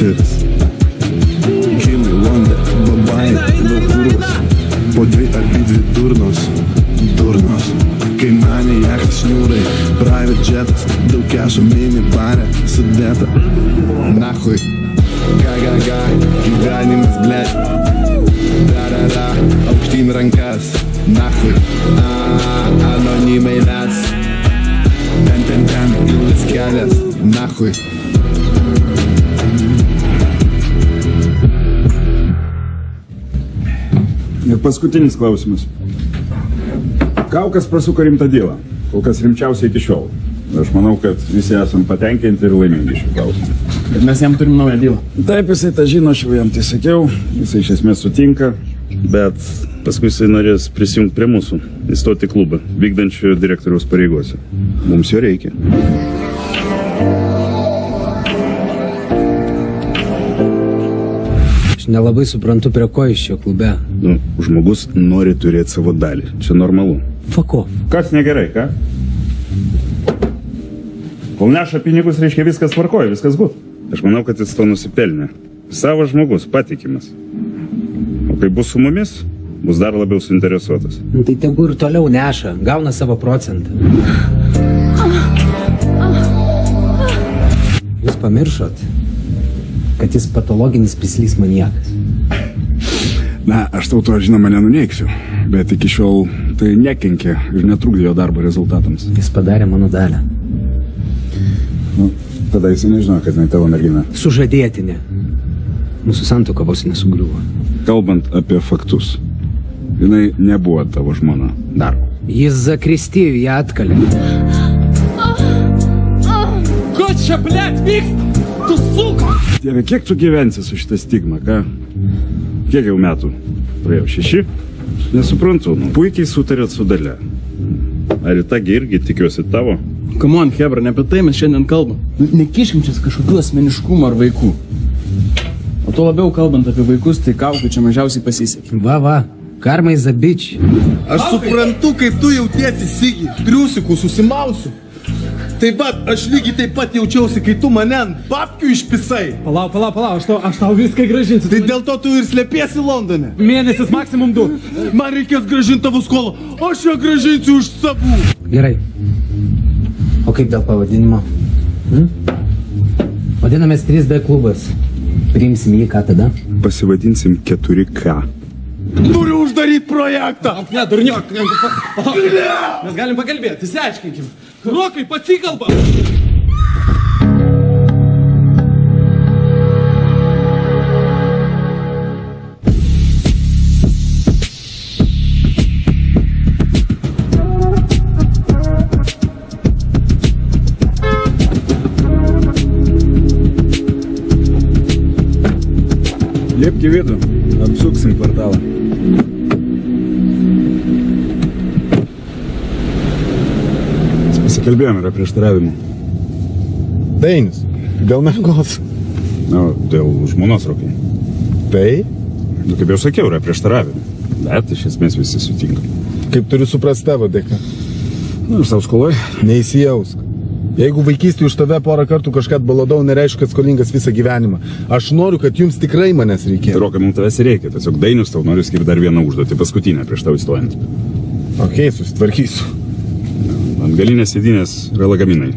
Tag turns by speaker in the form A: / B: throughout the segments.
A: Leute. Paskutinis klausimas. Kaukas prasuko rimtą dylą. Kol kas rimčiausiai iki šiol. Aš manau, kad visi esam patenkinti ir laimingi šiuo klausimu.
B: Bet mes jam turim naują dylą.
A: Taip, jisai tą žino, aš jau jam tai sakiau. Jisai iš esmės sutinka.
C: Bet paskui jisai norės prisijungti prie mūsų, įstoti klubą, vykdančio direktoriaus pareigose. Mums jo reikia.
D: Nelabai suprantu, prie ko iš čia klube.
C: Nu, žmogus nori turėti savo dalį. Čia normalu.
D: Off.
A: Kas negerai, ką? Kol neša pinigus, reiškia viskas tvarkoja, viskas gut.
C: Aš manau, kad jis to nusipelnė. Savo žmogus, patikimas. O kai bus su mumis, bus dar labiau suinteresuotas.
D: Nu, tai tegu ir toliau neša, gauna savo procentą. Jūs pamiršot, kad jis patologinis pislys maniekas.
A: Na, aš tau to žinoma nenuneiksiu, bet iki šiol tai nekenkė ir netrukdė jo darbo rezultatams.
D: Jis padarė mano dalę.
A: Nu, tada jis nežino, kad jinai tavo mergina.
D: Sužadėtinė. Mūsų santoka vos nesugriuvo.
A: Kalbant apie faktus, jinai nebuvo tavo žmona. Dar.
D: Jis zakristijų ją atkalė.
B: Ko čia, blėt, vyksta? Tu suka!
A: Dieve, kiek tu gyvensi su šitą stigmą, ką? Kiek jau metų? Praėjo šeši? Nesuprantu, nu, puikiai sutarėt su dalė.
C: Ar į tągi irgi tikiuosi tavo?
B: Come on, Hebra, ne apie tai mes šiandien kalbam. Nu, Nekiškim čia kažkokių asmeniškumų ar vaikų. O to labiau kalbant apie vaikus, tai kaukui čia mažiausiai pasisekė.
D: Va, va. Karma is a bitch.
E: Aš suprantu, kaip tu jautiesi, Sigi. Triusikų susimausiu. Taip pat aš lygiai taip pat jaučiausi, kai tu mane ant babkių išpisai.
B: Palauk, palauk, palauk, aš tau, aš tau viską gražinsiu.
E: Tai dėl to tu ir slėpiesi Londone.
B: Mėnesis maksimum du.
E: Man reikės gražinti tavo skolą, aš ją gražinsiu už savų.
D: Gerai. O kaip dėl pavadinimo? Hm? Vadinamės 3D klubas. Priimsim jį, ką tada?
C: Pasivadinsim 4K.
E: Turiu uždaryti projektą.
B: Ne, durniok. Mes galim pakalbėti, įsiaiškinkim. Rokai, pasikalbam.
A: Liepk į vidų, apsuksim kvartalą. Pasikalbėjom, yra prieštaravimų.
E: Dainis, dėl mergos.
A: Nu, dėl žmonos rokai.
E: Tai,
A: Nu, kaip jau sakiau, yra prieštaravimų. Bet iš esmės visi sutinka.
E: kaip turiu suprasti tavo dėka,
A: Nu, ir savo skoloj.
E: neįsijausk. Jeigu vaikystėje už tave porą kartų kažką baladau, nereiškia, kad skolingas visą gyvenimą. Aš noriu, kad jums tikrai manęs reikia.
A: Rokai, mums tavęs reikia. Tiesiog dainius tau noriu skirti dar vieną užduotį, paskutinę prieš tau įstojant.
E: Ok, susitvarkysiu.
A: Ant galinės sėdynės yra lagaminai.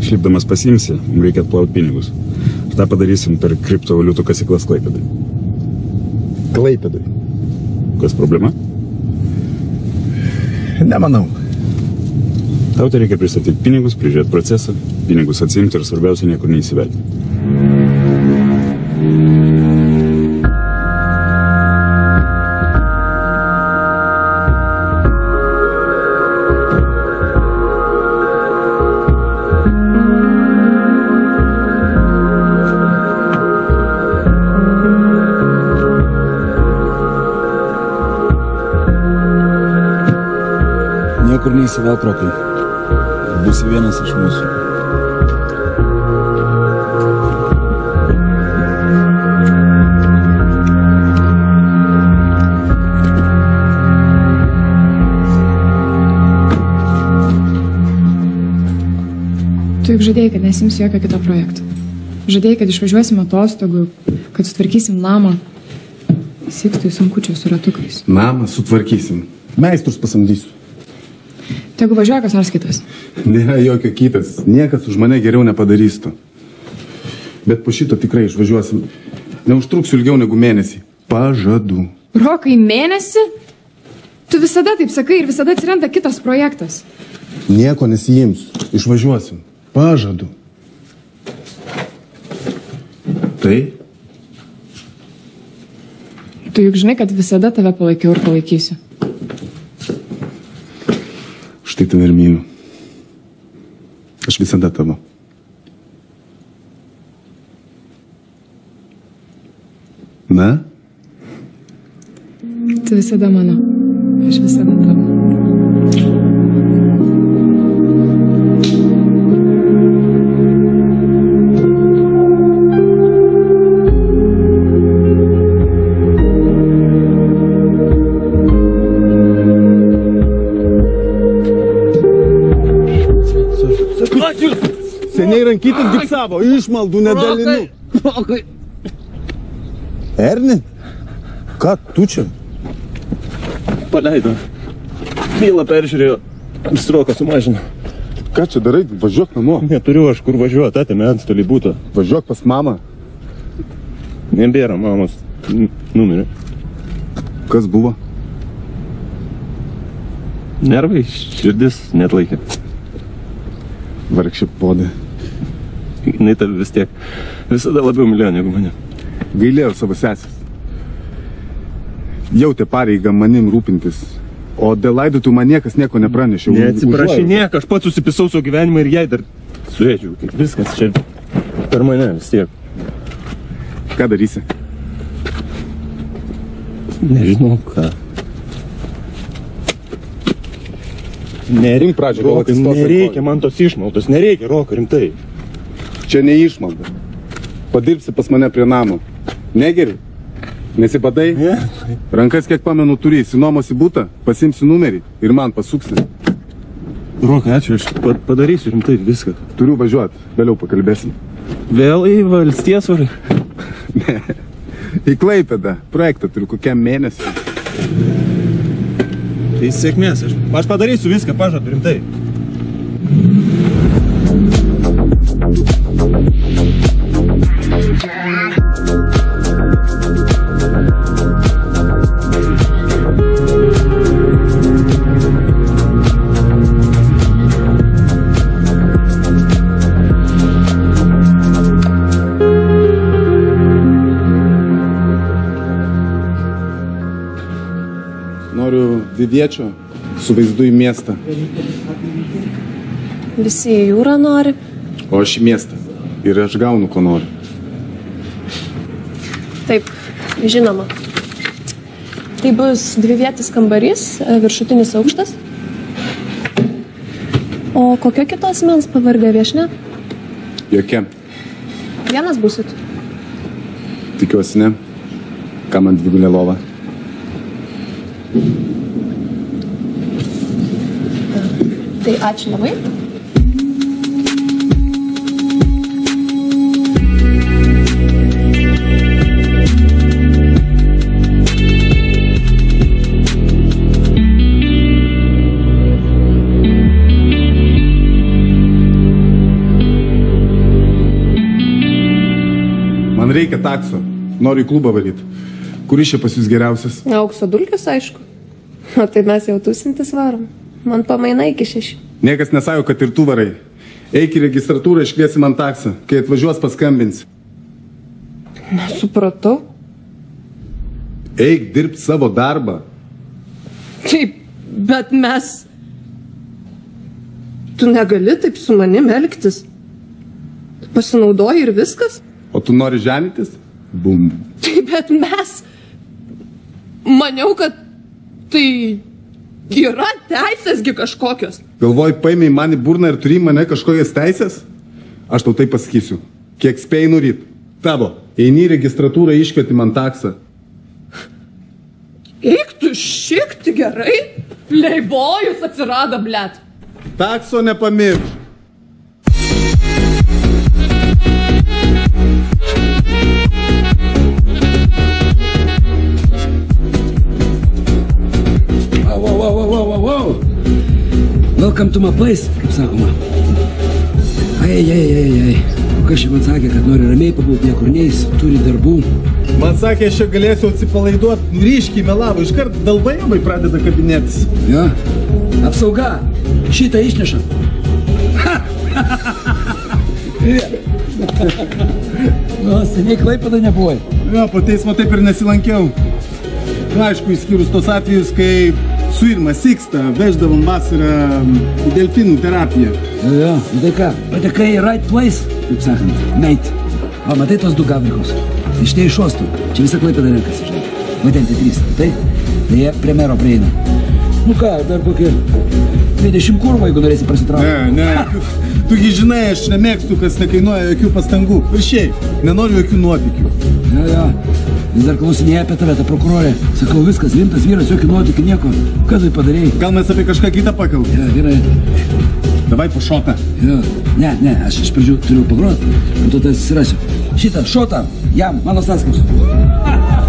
A: Išlipdamas pasimsi, mums reikia atplauti pinigus. Ir tą padarysim per kriptovaliutų kasyklas klaipėdai.
E: Klaipėdai.
A: Kas problema?
E: Nemanau.
A: Tau tai reikia pristatyti pinigus, prižiūrėti procesą, pinigus atsimti ir svarbiausia niekur neįsivelti. Niekur neįsivelk, Rokai. Būsi vienas iš mūsų.
F: Tu juk žadėjai, kad nesimsi jokio kito projekto. Žadėjai, kad išvažiuosim atostogų, kad sutvarkysim namą. Sikstui sunkučio su ratukais.
E: Namą sutvarkysim. Meistrus pasamdysiu.
F: Tegu važiuoja kas nors kitas.
E: Nėra jokio kitas. Niekas už mane geriau nepadarys to. Bet po šito tikrai išvažiuosim. Neužtruksiu ilgiau negu mėnesį. Pažadu.
F: Rokai mėnesį? Tu visada taip sakai ir visada atsiranda kitas projektas.
E: Nieko nesijimsiu. Išvažiuosim. Pažadu. Tai?
F: Tu juk žinai, kad visada tave palaikiau ir palaikysiu.
E: Štai tave ir myliu. Aš visada tavo. Na?
F: Tu visada mano. Aš visada tavo.
E: Seniai rankytis gipsavo, išmaldų nedalinu.
B: Rokai.
E: Erni? Ką tu čia?
G: Paleido. Bylą peržiūrėjo. Stroką sumažino.
E: Ką čia darai? Važiuok namo.
G: Neturiu aš kur važiuoti, atėmė antstolį būtą.
E: Važiuok pas mamą.
G: Nebėra mamos numerio.
E: Kas buvo?
G: Nervai, širdis net laikė.
E: Vargšė podė.
G: Jis tave vis tiek visada labiau mylėjo negu mane.
E: Gailėjau savo sesės. Jautė pareigą manim rūpintis. O dėl laidotų man niekas nieko nepranešė.
G: Neatsiprašinėk, aš pats susipisau savo gyvenimą ir jai dar suėdžiau. Viskas čia per mane vis tiek.
E: Ką darysi?
G: Nežinau ką. Nereikia
E: Imk pradžią, gal atsistos
G: nereikia man tos išmaldos, nereikia, Roka, rimtai.
E: Čia neišmalda. Padirbsi pas mane prie namo. Negeri? Nesibadai?
G: Ne.
E: Rankas, kiek pamenu, turi. Sinuomosi būtą, pasimsi numerį ir man pasuksi.
G: Rokai, ačiū, aš pa- padarysiu rimtai viską.
E: Turiu važiuoti, vėliau pakalbėsim.
G: Vėl į valstijas varai.
E: Į Klaipėdą. Projektą turiu kokiam mėnesiu.
G: Tai sėkmės, aš, aš padarysiu viską, pažadu rimtai.
E: Dviviečio su vaizdu į miestą.
H: Visi į jūrą nori.
E: O aš į miestą. Ir aš gaunu, ko noriu.
H: Taip, žinoma. Tai bus dvivietis kambarys, e, viršutinis aukštas. O kokio kitos mens pavardė viešne?
E: Jokia.
H: Vienas busit.
E: Tikiuosi ne. Ką man dvigulė lova.
H: Tai ačiū labai.
E: Man reikia takso. Noriu į klubą valyti. Kuris čia pas jūs geriausias?
H: Aukso dulkės, aišku. O tai mes jau tūsintis varom. Man pamaina iki šešių.
E: Niekas nesako, kad ir tu varai. Eik į registratūrą, iškviesi man taksą. Kai atvažiuos, paskambins.
H: Supratau.
E: Eik dirbti savo darbą.
H: Taip, bet mes. Tu negali taip su manim elgtis. Pasinaudoji ir viskas.
E: O tu nori ženytis? Bum.
H: Taip, bet mes. Maniau, kad tai yra teisėsgi kažkokios.
E: Galvoji, paimiai man į burną ir turi mane kažkokias teisės? Aš tau tai pasakysiu. Kiek spėjai nuryt? Tavo. Eini į registratūrą, iškvieti man taksą.
H: Eik tu šikti gerai. Leibojus atsirado, blėt.
E: Takso nepamirš.
I: Welcome to my place, kaip sakoma. Ai, ai, ai, ai. Kas čia man sakė, kad nori ramiai pabūti, niekur neis, turi darbų.
E: Man sakė, aš čia galėsiu atsipalaiduoti, ryškiai melavo, iškart dalbajabai pradeda kabinėtis.
I: Jo. Apsauga. Šitą išneša. Nu, seniai klaipada nebuvai.
E: Jo, po teismo taip ir nesilankiau. Aišku, išskyrus tos atvejus, kai su Irma Siksta veždavom vasarą į delfinų terapiją.
I: Jo, jo, tai ką, patekai į right place, kaip sakant, mate. O, matai tos du gavrikus? Iš tai iš uostų. Čia visą klaipadą renkasi, žinai. Matent, tai trys, tai? Tai jie prie mero prieina. Nu ką, dar kokie 20 kurvą, jeigu norėsi prasitraukti.
E: Ne, ne. Tugi žinai, aš nemėgstu, kas nekainuoja jokių pastangų. Ir šiaip, nenoriu jokių nuotykių.
I: Jo, jo. Vis dar klausinėja apie tave, ta prokurorė. Sakau, viskas, rimtas vyras, jokių nuotykių, nieko. Ką tu padarėjai?
E: Gal mes apie kažką kitą pakalbam?
I: Ja, gerai.
E: Davai po šotą.
I: Jo. Ne, ne, aš iš pradžių turiu pagroti, po to tai susirasiu. Šitą šotą, jam, mano sąskaitos.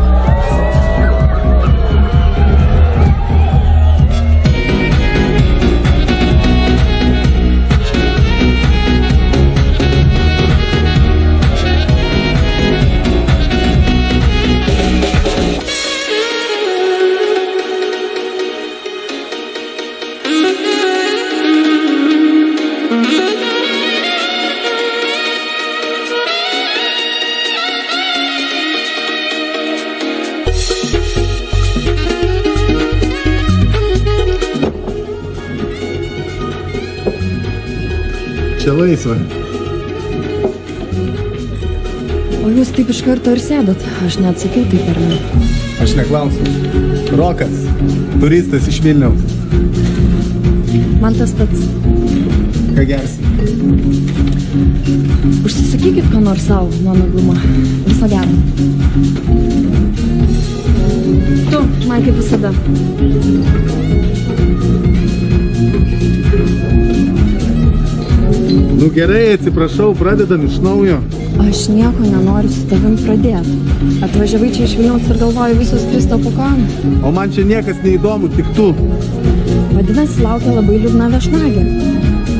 E: Čia laisva.
F: O jūs taip iš karto ir sėdat. Aš neatsakiau taip ar ne.
E: Aš neklausiu. Rokas, turistas iš Vilniaus.
F: Man tas pats.
E: Ką gersi?
F: Užsisakykit ką nors savo, nuo naglumą. Viso gero. Tu, man kaip visada.
E: Nu gerai, atsiprašau, pradedam iš naujo.
F: Aš nieko nenoriu su tavim pradėti. Atvažiavai čia iš Vilniaus ir galvoju visus Kristo po kalną.
E: O man čia niekas neįdomu, tik tu.
F: Vadinasi, laukia labai liūdna viešnagė.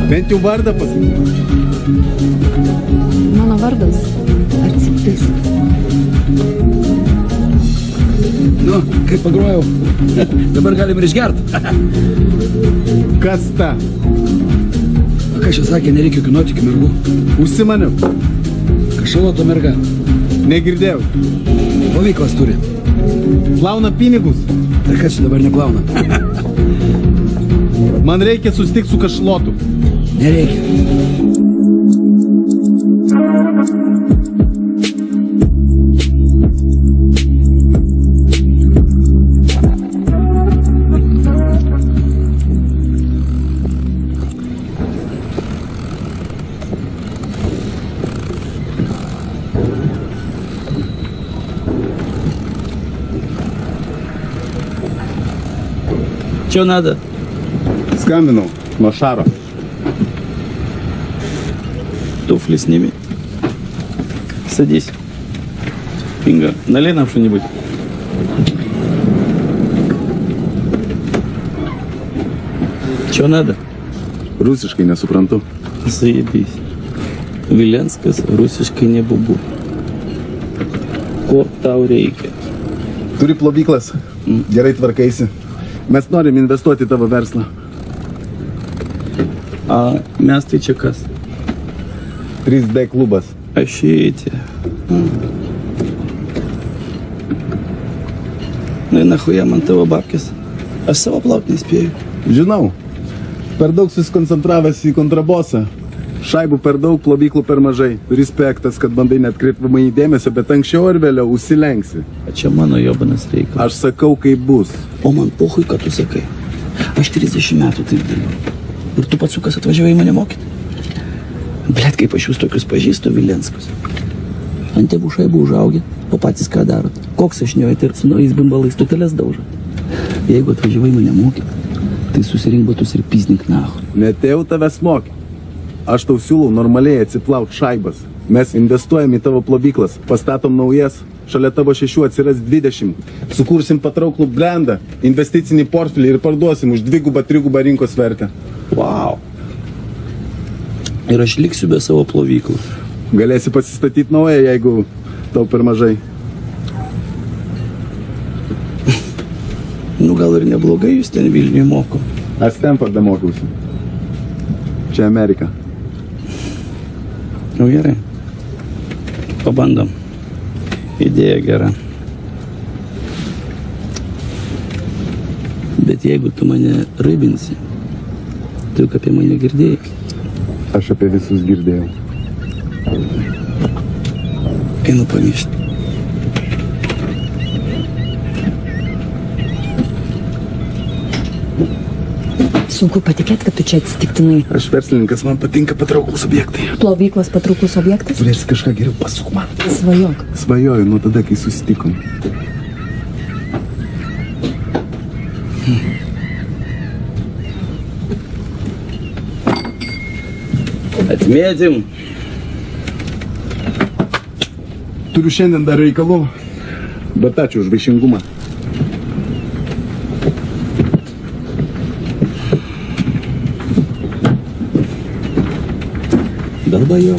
E: Bent jau vardą pasakyk.
F: Mano vardas. Arciptis.
I: Nu, kaip pagrojau. Dabar galim ir išgert.
E: Kas ta?
I: Kas čia sakė, nereikia jokių nuotykių mergų.
E: Užsimaniau.
I: Kašaloto merga.
E: Negirdėjau.
I: Pavyklas turi.
E: Plauna pinigus.
I: Tai kas čia dabar neplauna?
E: Man reikia susitikti su kašlotu.
I: Nereikia.
B: Че надо?
E: Skambinau nuo Šaro.
B: Туфли сними. Садись. Инга, налей нам что-нибудь. Че надо?
E: Rusiškai nesuprantu.
B: Заебись. Виленсkas rusiškai nebubu. Ko tau reikia?
E: Turi plovyklas. Gerai tvarkaisi. Mes norim investuoti į tavo verslą.
B: A mes tai čia kas?
E: 3D klubas.
B: Ašyti. Nu ir nahuja man tavo babkės. Aš savo plaut nespėju.
E: Žinau. Per daug susikoncentravęs į kontrabosą. Šaibų per daug, plovyklų per mažai. Respektas, kad bandai net kreipimą į dėmesio, bet anksčiau ar vėliau užsilenksi.
B: A čia mano jobanas reikalas.
E: Aš sakau, kaip bus.
B: O man pohui, ką tu sakai. Aš 30 metų taip dirbu. Ir tu pats sukas atvažiavai mane mokyti. Blet, kaip aš jūs tokius pažįstu, Vilenskus. Ant tėvų šaibų užaugę, o patys ką darot. Koks aš neojate ir su naujais bimbalais tutelės daužo. Jeigu atvažiavai mane mokyti, tai susirink batus ir piznink nahu.
E: Netėjau tavęs mokyti. Aš tau siūlau normaliai atsiplaut šaibas. Mes investuojam į tavo plovyklas, pastatom naujas, šalia tavo šešių atsiras 20. Sukursim patrauklų brandą, investicinį portfelį ir parduosim už dvigubą, trigubą rinkos vertę.
J: Wow. Ir aš liksiu be savo plovyklų.
E: Galėsi pasistatyti naują, jeigu tau per mažai.
J: Nu gal ir neblogai jūs ten Vilniuje moko.
E: Aš Stanfordą mokiausi. Čia Amerika.
J: Nu gerai. Pabandom. Idėja gera. Bet jeigu tu mane raibinsi, tu juk apie mane girdėjai.
E: Aš apie visus girdėjau.
J: Einu pamišti.
K: Sunku patikėti, kad tu čia atsitiktinai.
E: Aš verslininkas, man patinka patrauklus objektai.
K: Plovyklos patrauklus objektas?
E: Turėsi kažką geriau pasuk man.
K: Svajok.
E: Svajoju nuo tada, kai susitikom.
J: Atmėtim.
E: Turiu šiandien dar reikalų, bet ačiū už vaišingumą.
J: Darba jo.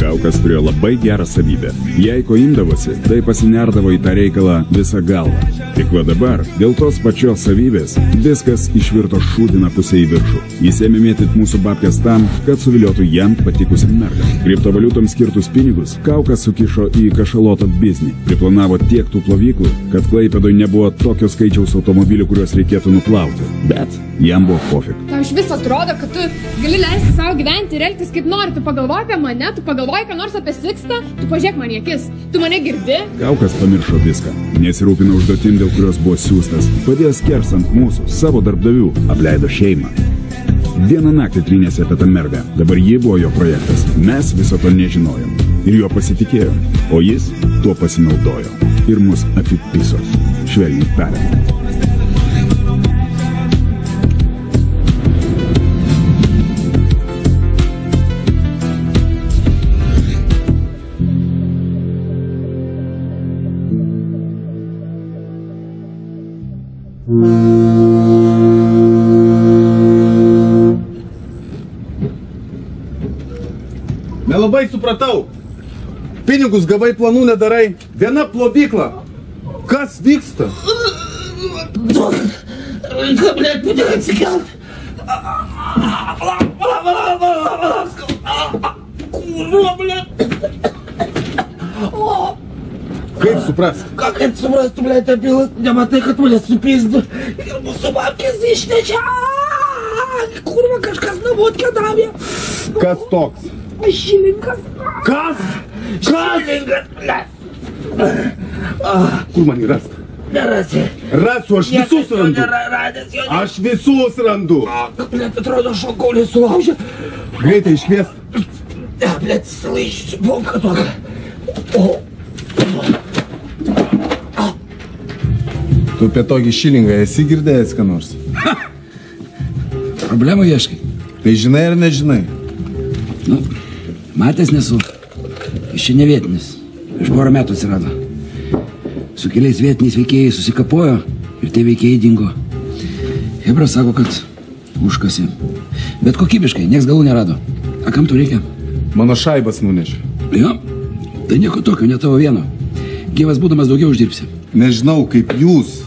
A: Kaukas turėjo labai gerą savybę. Jei ko imdavosi, tai pasinerdavo į tą reikalą visą galvą. Tik va dabar, dėl tos pačios savybės, viskas išvirto šūdiną pusę į viršų. Jis ėmė mėtyti mūsų babkės tam, kad suviliotų jam patikusią mergą. Kriptovaliutoms skirtus pinigus Kaukas sukišo į kašalotą biznį. Priplanavo tiek tų plovyklų, kad Klaipėdoje nebuvo tokio skaičiaus automobilių, kuriuos reikėtų nuplauti. Bet jam buvo pofik.
F: Tau iš vis atrodo, kad tu gali leisti savo gyventi ir elgtis kaip nori. Tu pagalvoji apie mane, tu pagalvoji, ką nors apie Sikstą, tu pažiūrėk man į akis. Tu mane girdi?
A: Kaukas pamiršo viską. Nesirūpino užduotim, dėl kurios buvo siūstas. Padėjo skers ant mūsų, savo darbdavių, apleido šeimą. Vieną naktį trynėsi apie tą mergą. Dabar ji buvo jo projektas. Mes viso to nežinojom. Ir juo pasitikėjom. O jis tuo pasinaudojo. Ir mus apipiso. Švelniai tariant.
E: Supratau. Pinigus gavai planų nedarai. Viena plobykla. Kas vyksta?
J: Ką, blėt, būdė atsikelt. Kurva, blėt.
E: Kaip suprast?
J: Ką kaip suprastų, blėt, apilas, nematai, kad mane supizdu. Ir mūsų babkės išnešė. Kurva, kažkas navodkę davė.
E: Kas toks?
J: Šilinkas.
E: Kas?
J: Šilinkas, blėt.
E: Kur man jį rast?
J: Nerasi.
E: Rasiu, aš
J: Niekas
E: visus randu.
J: nėra radęs, jo
E: Aš visus randu.
J: Blėt, atrodo, šokaulį sulaužė.
E: Greitai iškviest.
J: Ne, blėt, salaiščiu, bonka tokia. O,
E: Tu apie tokį šilingą esi girdėjęs, ką nors?
I: Problemų ieškai.
E: Tai žinai ar nežinai?
I: Nu, matęs nesu. Iš čia ne vietinis. Iš porą metų atsirado. Su keliais vietiniais veikėjais susikapojo ir tie veikėjai dingo. Hebra sako, kad užkasi. Bet kokybiškai, nieks galų nerado. A kam tu reikia?
E: Mano šaibas nunešė.
I: Jo, tai nieko tokio, ne tavo vieno. Gyvas būdamas daugiau uždirbsi.
E: Nežinau, kaip jūs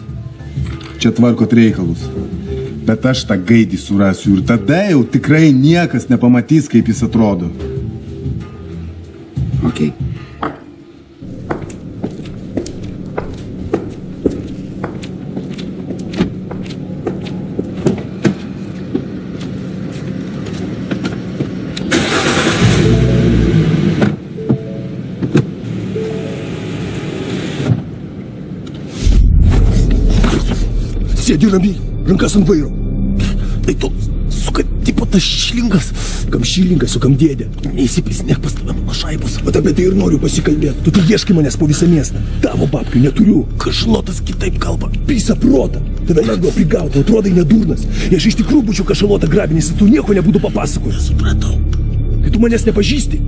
E: čia tvarkot reikalus. Bet aš tą gaidį surasiu ir tada jau tikrai niekas nepamatys, kaip jis atrodo.
I: Ok.
L: Sėdi ramiai, rankas ant vairo. Tai tu, suka, tipo tas šilingas. Kam šilingas, o kam dėdė. Šaibos. O apie tai ir noriu pasikalbėti. Tu tik ieškai manęs po visą miestą. Tavo babkių neturiu. Kašalotas kitaip kalba. Pisa protą. Tave lengva prigauti, atrodai nedurnas. Jei aš iš tikrųjų būčiau kašalotą grabinys, tu nieko nebūtų papasakojęs. Supratau. Tai tu manęs nepažįsti.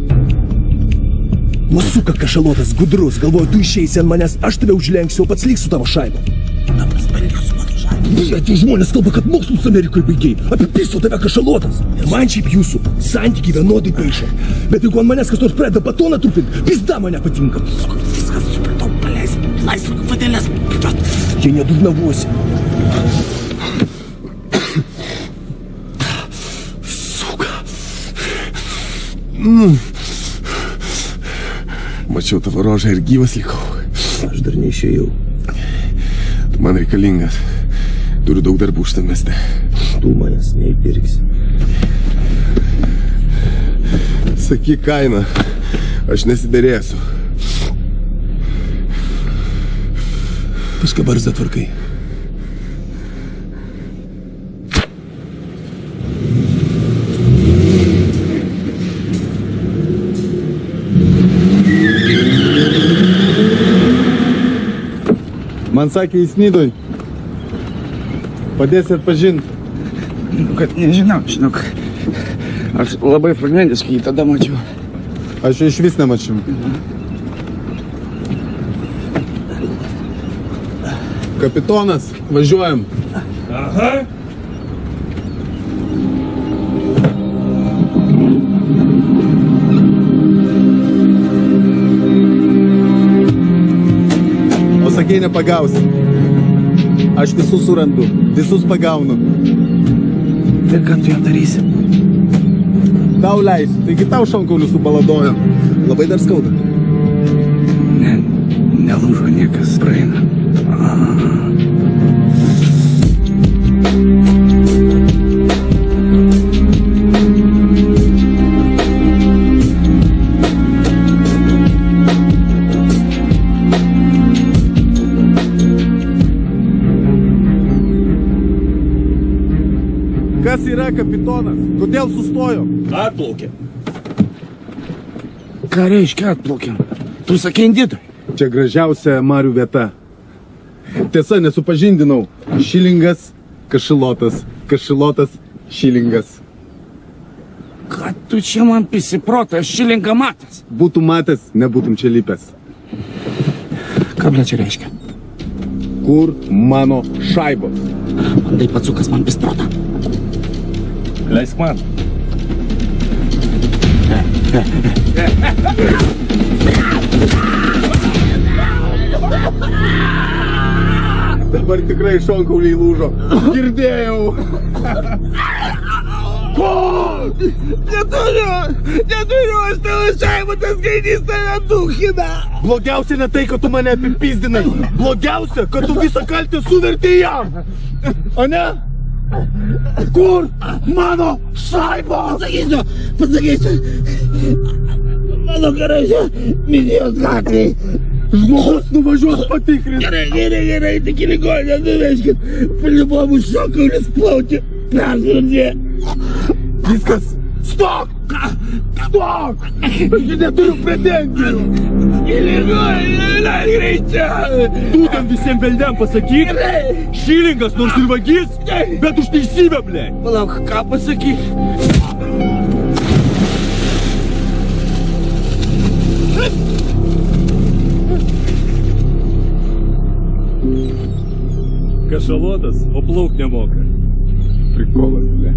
L: Nusuka kašalotas gudrus, galvoju, tu išeisi ant manęs, aš tave užlenksiu, o pats liksiu tavo šaibą. Blet, tie žmonės kalba, kad mokslus Amerikoje baigiai. Apipiso tave kašalotas. Man šiaip jūsų santykiai vienodai paišo. Bet jeigu ant manęs kas nors pradeda batoną trupinti, pizda man nepatinka. Viskas supratau, paleisk, laisvą patelės. Jie nedurnavosi.
E: Mm. Mačiau tavo rožą ir gyvas likau.
L: Aš dar neišėjau.
E: Tu man reikalingas. Turiu daug darbų šitą mieste.
L: Tu manęs neįpirksi.
E: Sakyk kainą. Aš nesiderėsiu.
L: Paskui barzdą tvarkai.
E: Man sakė, jis nydoj. Padėsi atpažinti.
J: Nu, kad nežinau, žinok. Aš labai fragmentiškai jį tada mačiau.
E: Aš iš vis nemačiau. Kapitonas, važiuojam.
L: Aha.
E: O sakei, nepagausi. Aš visus surandu, visus pagaunu.
J: Tai ką tu jam darysi?
E: Tau leisiu, taigi tau šonkaulius subaladojo. Labai dar skauda.
J: Ne, nelūžo niekas, praeina.
E: Kas yra kapitonas? Kodėl sustojo?
L: Atplaukė.
J: Ką reiškia atplaukėm? Tu sakei indidui.
E: Čia gražiausia Marių vieta. Tiesa, nesupažindinau. Šilingas, kašilotas, kašilotas, šilingas.
J: Ką tu čia man prisiprota, aš šilinką matęs.
E: Būtų matęs, nebūtum čia lipęs.
J: Ką ble čia reiškia?
E: Kur mano šaibos?
J: Bandai patsukas man pisprota.
L: Leisk man.
E: Dabar tikrai šonkauliai lūžo. Girdėjau.
L: Ko? Neturiu, neturiu, aš tavo šaibą, tas gaidys tave duhina.
E: Blogiausia ne tai, kad tu mane apipizdinai. Blogiausia, kad tu visą kaltę suvertė jam. O ne? Kur mano šaiba?
L: Pasakysiu, pasakysiu. Mano garaže, minijos gatvėje.
E: Žmogus nuvažiuos patikrinti.
L: Gerai, gerai, gerai, tik į ligoninę nuveškit. Palibomų šokaulis plauti. Pergrandė.
E: Viskas. Stok! Stok! Aš neturiu pretenzijų.
L: Į ligoninę, leid greičiau.
E: Tu ten visiems beldėm pasakyk. Šilingas nors ir vagis, bet už teisybę, ble.
J: Palauk, ką pasakyk?
E: Kašalotas, o plauk nemoka. Prikolas, ble.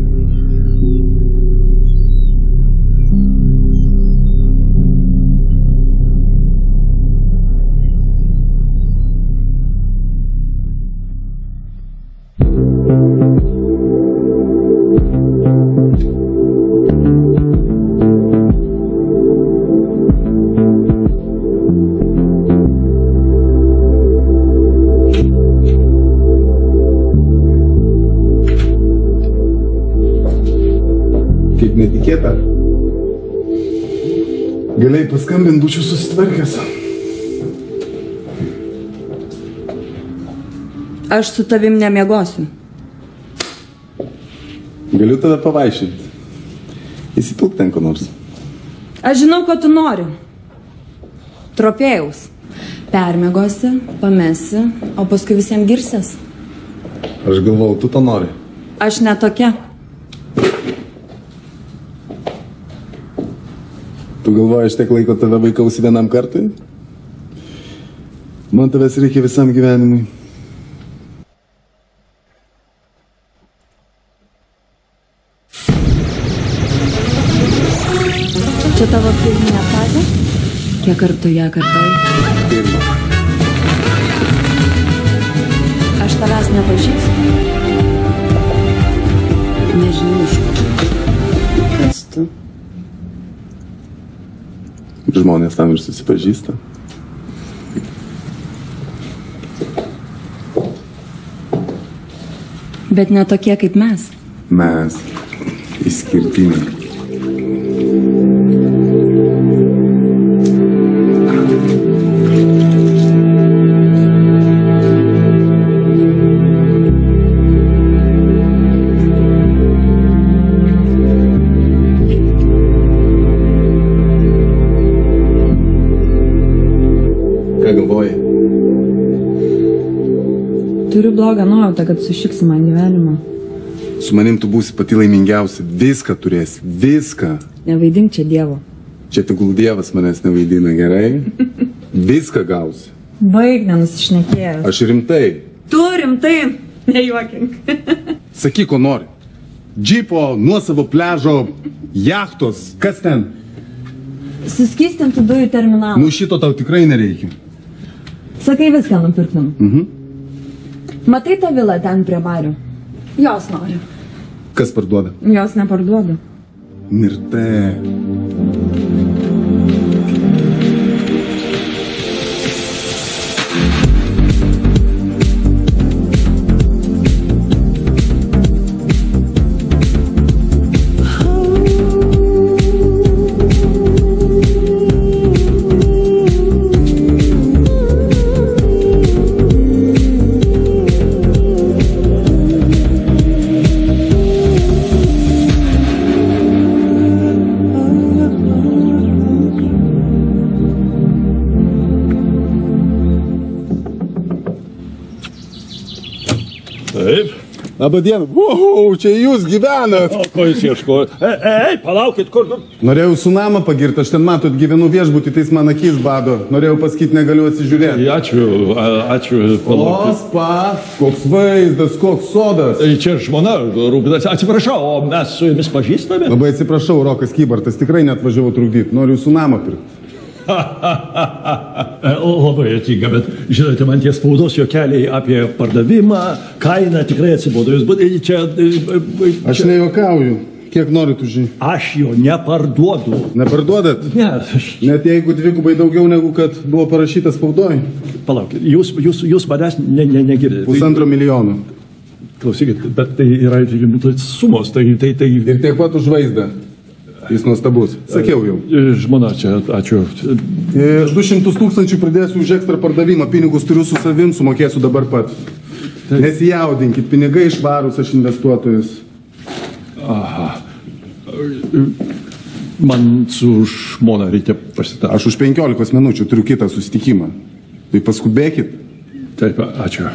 E: Būčiau susitvarkęs.
K: Aš su tavim nemiegosiu.
E: Galiu tave pavaišinti. Įsipilk ten ko nors.
K: Aš žinau, ko tu nori. Tropėjaus. Permiegosi, pamesi, o paskui visiems girsis.
E: Aš galvau, tu to nori.
K: Aš netokia.
E: Tu galvoji, aš tiek laiko tave vaikausi vienam kartui? Man tavęs reikia visam gyvenimui. Čia tavo pirminė fazė?
K: Kiek kartų ją kartai?
E: Pirmą.
K: Aš tavęs nepažįstu. Nežinau iš kur. Kas tu?
E: Žmonės tam ir susipažįsta.
K: Bet ne tokie kaip mes.
E: Mes išskirtiniai.
K: Turiu blogą nuojautą, kad sušiksi man gyvenimą.
E: Su manim tu būsi pati laimingiausia. Viską turėsi. Viską.
K: Nevaidink čia Dievo.
E: Čia tegul Dievas manęs nevaidina gerai. Viską gausi.
K: Baig nenusišnekėjęs.
E: Aš rimtai.
K: Tu rimtai, nejuokink.
E: Sakyk, ko nori. Džipo, nuosavo pležo, jachtos. Kas ten?
K: Suskistintų dujų terminalą.
E: Nu šito tau tikrai nereikia.
K: Sakai, viską nupirktum.
E: Mhm.
K: Matai tą vilą ten prie barių? Jos nori.
E: Kas parduoda?
K: Jos neparduoda.
E: Mirte. Labą dieną. Wow, čia jūs gyvenat.
M: O ko jūs ieškojate? Ei, ei, palaukit, kur tu?
E: Norėjau su namą pagirti, aš ten matot gyvenu viešbutį, tai jis man akis bado. Norėjau pasakyti, negaliu atsižiūrėti.
M: Ačiū, ačiū,
E: O,
M: palaukit.
E: spa, koks vaizdas, koks sodas.
M: Tai čia žmona rūpinasi. Atsiprašau, o mes su jumis pažįstame?
E: Labai atsiprašau, Rokas Kybartas, tikrai net važiavau trukdyti. Noriu jūsų namą pirkti.
M: E, Labai atinga, bet žinote, man tie spaudos jokeliai apie pardavimą, kainą tikrai atsibodo. Jūs būdai čia... e,
E: Aš nejuokauju. Kiek norit už jį?
M: Aš jo neparduodu.
E: Neparduodat?
M: Ne.
E: Net jeigu dvigubai daugiau negu kad buvo parašyta spaudoj.
M: Palaukit, jūs, jūs, jūs manęs ne, ne, negirdite.
E: Pusantro milijono.
M: Klausykit, bet tai yra rimtos sumos, tai... tai, tai...
E: Ir tiek pat už vaizdą. Jis nuostabus. Sakiau jau.
M: Žmona čia, ačiū.
E: E, 200 tūkstančių pridėsiu už ekstra pardavimą, pinigus turiu su savim, sumokėsiu dabar pat. Nesijaudinkit, pinigai išvarus, aš investuotojas.
M: Aha. Man su žmona reikia pasitarti.
E: Aš už 15 minučių turiu kitą susitikimą. Tai paskubėkit.
M: Taip, ačiū.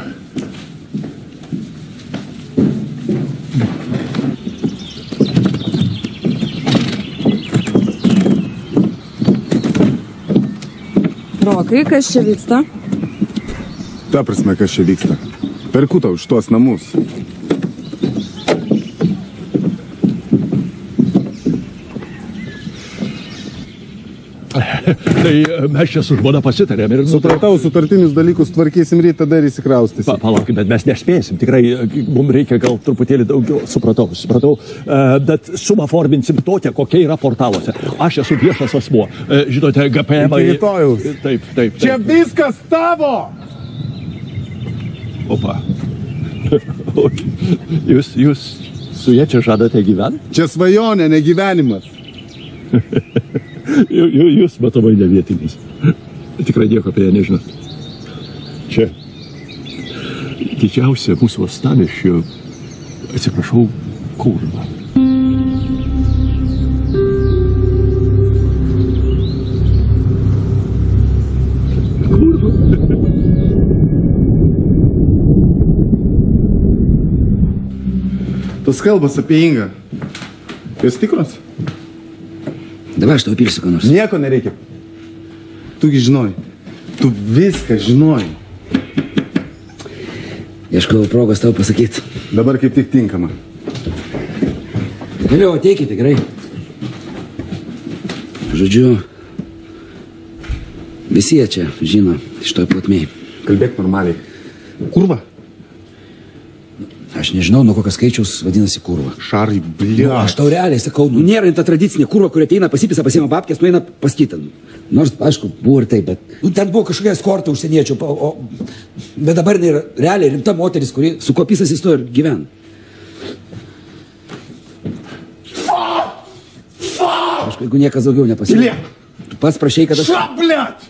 K: Rokai, kas čia vyksta?
E: Ta prasme, kas čia vyksta. Perku tau už tuos namus.
M: tai e, mes čia su žmona pasitarėm ir...
E: Supratau, sutartinius dalykus tvarkysim rytą, dar įsikraustysim.
M: Pa, palaukit, bet mes nespėsim, tikrai e, mums reikia gal truputėlį daugiau, supratau, supratau, E, bet sumą forminsim tokią, kokia yra portaluose. Aš esu viešas asmuo, žinote, GPM.
E: Iki rytojaus.
M: Taip, taip. taip.
E: Čia viskas tavo!
M: Opa. jūs, jūs su jie čia žadate gyventi?
E: Čia svajonė, ne gyvenimas.
M: Jū- jū- Jūs matomai ne vietinis. Tikrai nieko apie ją nežinot. Čia didžiausia mūsų uostamieščio, atsiprašau, kurva.
E: Tos kalbas apie Ingą. Jos tikros?
I: Dabar aš tau pilsiu, ką nors.
E: Nieko nereikia. Tugi žinoj. Tu viską žinoj.
I: Ieškau progos tau pasakyti.
E: Dabar kaip tik tinkama.
I: Vėliau ateikite, gerai. Žodžiu, Visi jie čia žino, iš to platmėj.
E: Kalbėk normaliai. Kurva?
I: Aš nežinau, nuo kokio skaičiaus vadinasi kurva.
E: Šarai,
I: Nu,
E: blia.
I: aš tau realiai sakau, nu nėra ta tradicinė kurva, kuri ateina pasipisa, pasiema babkės, nueina pas kitą. Nors, aišku, buvo ir taip, bet nu, ten buvo kažkokia eskorta užsieniečių, o, o, bet dabar jinai yra realiai rimta moteris, kuri su kopisas įstojo ir gyvena. Aišku, jeigu niekas daugiau nepasilieka. Tu pats prašai, kad aš...
E: Ša, bliat!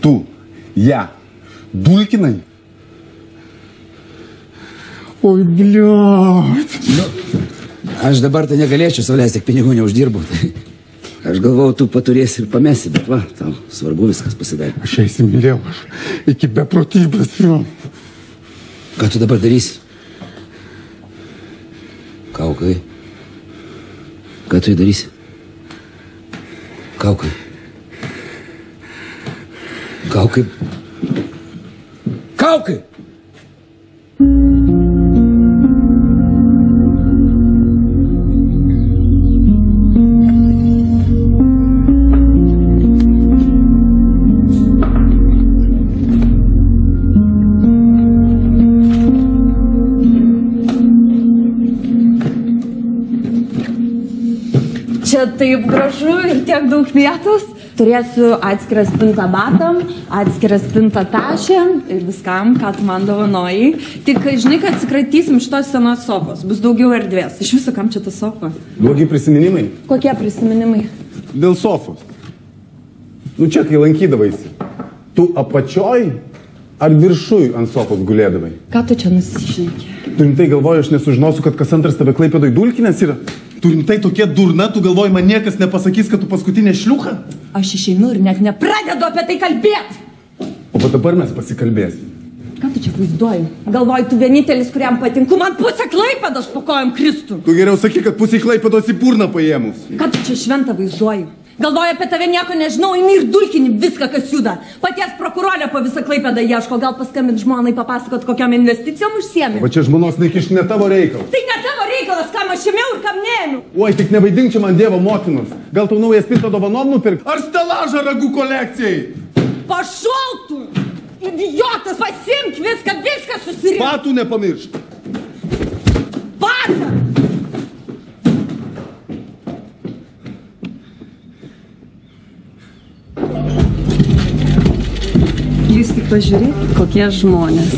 E: Tu, ją, dulkinai. Oi, bliat.
I: Nu, aš dabar tai negalėčiau savęs tiek pinigų neuždirbu. Tai aš galvau, tu paturėsi ir pamesi, bet va, tau svarbu viskas pasidarė.
E: Aš ją įsimylėjau, aš iki beprotybės jo.
I: Ką tu dabar darysi? Kaukai. Ką tu darysi? Kaukai. Kaukai. Kaukai.
K: Čia taip gražu ir tiek daug vietos. Turėsiu atskirą spintą batam, atskirą spintą tašėm ir viskam, ką tu man dovanojai. Tik žinai, kad atsikratysim šitos senos sofos, bus daugiau erdvės. Iš viso kam čia ta sofa?
E: Blogi prisiminimai?
K: Kokie prisiminimai?
E: Dėl sofos. Nu čia, kai lankydavaisi, tu apačioj ar viršui ant sofos gulėdavai?
K: Ką tu čia nusišneki?
E: Tu rimtai galvoji, aš nesužinosiu, kad kas antras tave klaipėdoj dulkinės yra? Tu rimtai tokia durna, tu galvoji, man niekas nepasakys, kad tu paskutinė šliuha?
K: Aš išeinu ir net nepradedu apie tai kalbėti.
E: O va dabar mes pasikalbėsim.
K: Ką tu čia vaizduoji? Galvoju, tu vienintelis, kuriam patinku, man pusę klaipėdos po kojom kristų.
E: Tu geriau sakyk, kad pusė klaipėdos į purną paėmus.
K: Ką tu čia šventą vaizduoji? Galvoju apie tave nieko nežinau, eini ir dulkini viską, kas juda. Paties prokurorė po visą klaipėdą ieško, gal paskambint žmonai papasakot, kokiam investicijom užsiemi.
E: O čia žmonos nekiš ne tavo reikalas.
K: Tai ne tavo reikalas, kam aš ėmiau ir kam neėmiau.
E: Oi, tik nevaidink čia man Dievo motinos. Gal tau naują spintą dovanom nupirk? Ar stelažą ragų kolekcijai?
K: Pašol tu! Idiotas, pasimk viską, viską susirinkti.
E: Patų nepamiršk.
N: Jūs tik pažiūrėkit, kokie žmonės.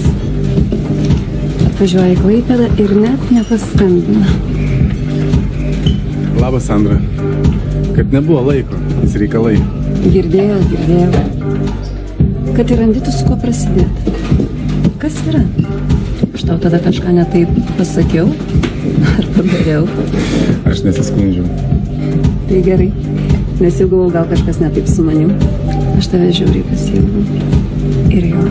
N: Atvažiuoja į Klaipėdą ir net nepaskambina.
E: Labas, Sandra. Kad nebuvo laiko, vis reikalai.
N: Girdėjau, girdėjau. Kad ir randytų su kuo prasidėti. Kas yra? Aš tau tada kažką netaip pasakiau ar padariau.
E: Aš nesiskundžiu.
N: Tai gerai, nes jau galvojau, gal kažkas netaip su manim. Aš tave žiauriai pasiilgau. Ir jo.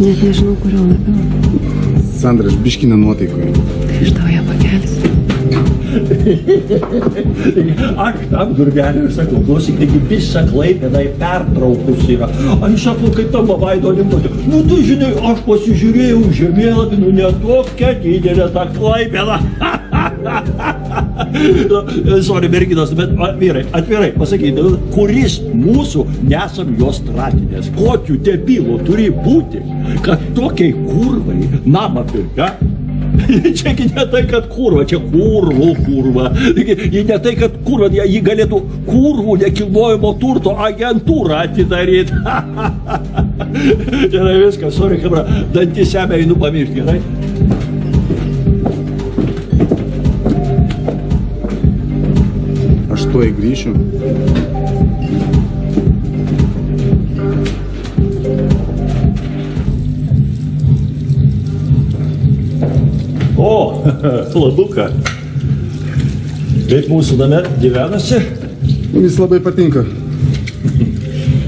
N: Net nežinau, kurio labiau.
E: Sandra, aš biškinę nuotaikoje.
N: Tai aš tau ją pakelsiu.
M: Aš tam durgelį ir sakau, klausyk, taigi visą klaipėdą pertraukus yra. Aš sakau, kaip tam vaido limtoti. Nu, tu žinai, aš pasižiūrėjau žemėlapį, nu, netokia didelė ta klaipėda. Sorry, merginos, bet a, vyrai, atvirai pasakyti, kuris mūsų nesam jos stratinės, kokių debilų turi būti, kad tokiai kurvai namą pirka. Čia ne tai, kad kurva, čia kurvų kurva. Ji ne tai, kad kurva, ji galėtų kurvų nekilnojimo turto agentūrą atidaryti. Gerai, viskas, sorry, kabra, dantys semia einu pamiršti, gerai?
E: Tuoj grįšiu.
M: O, laduka. Kaip mūsų name gyvenasi?
E: Jis labai patinka.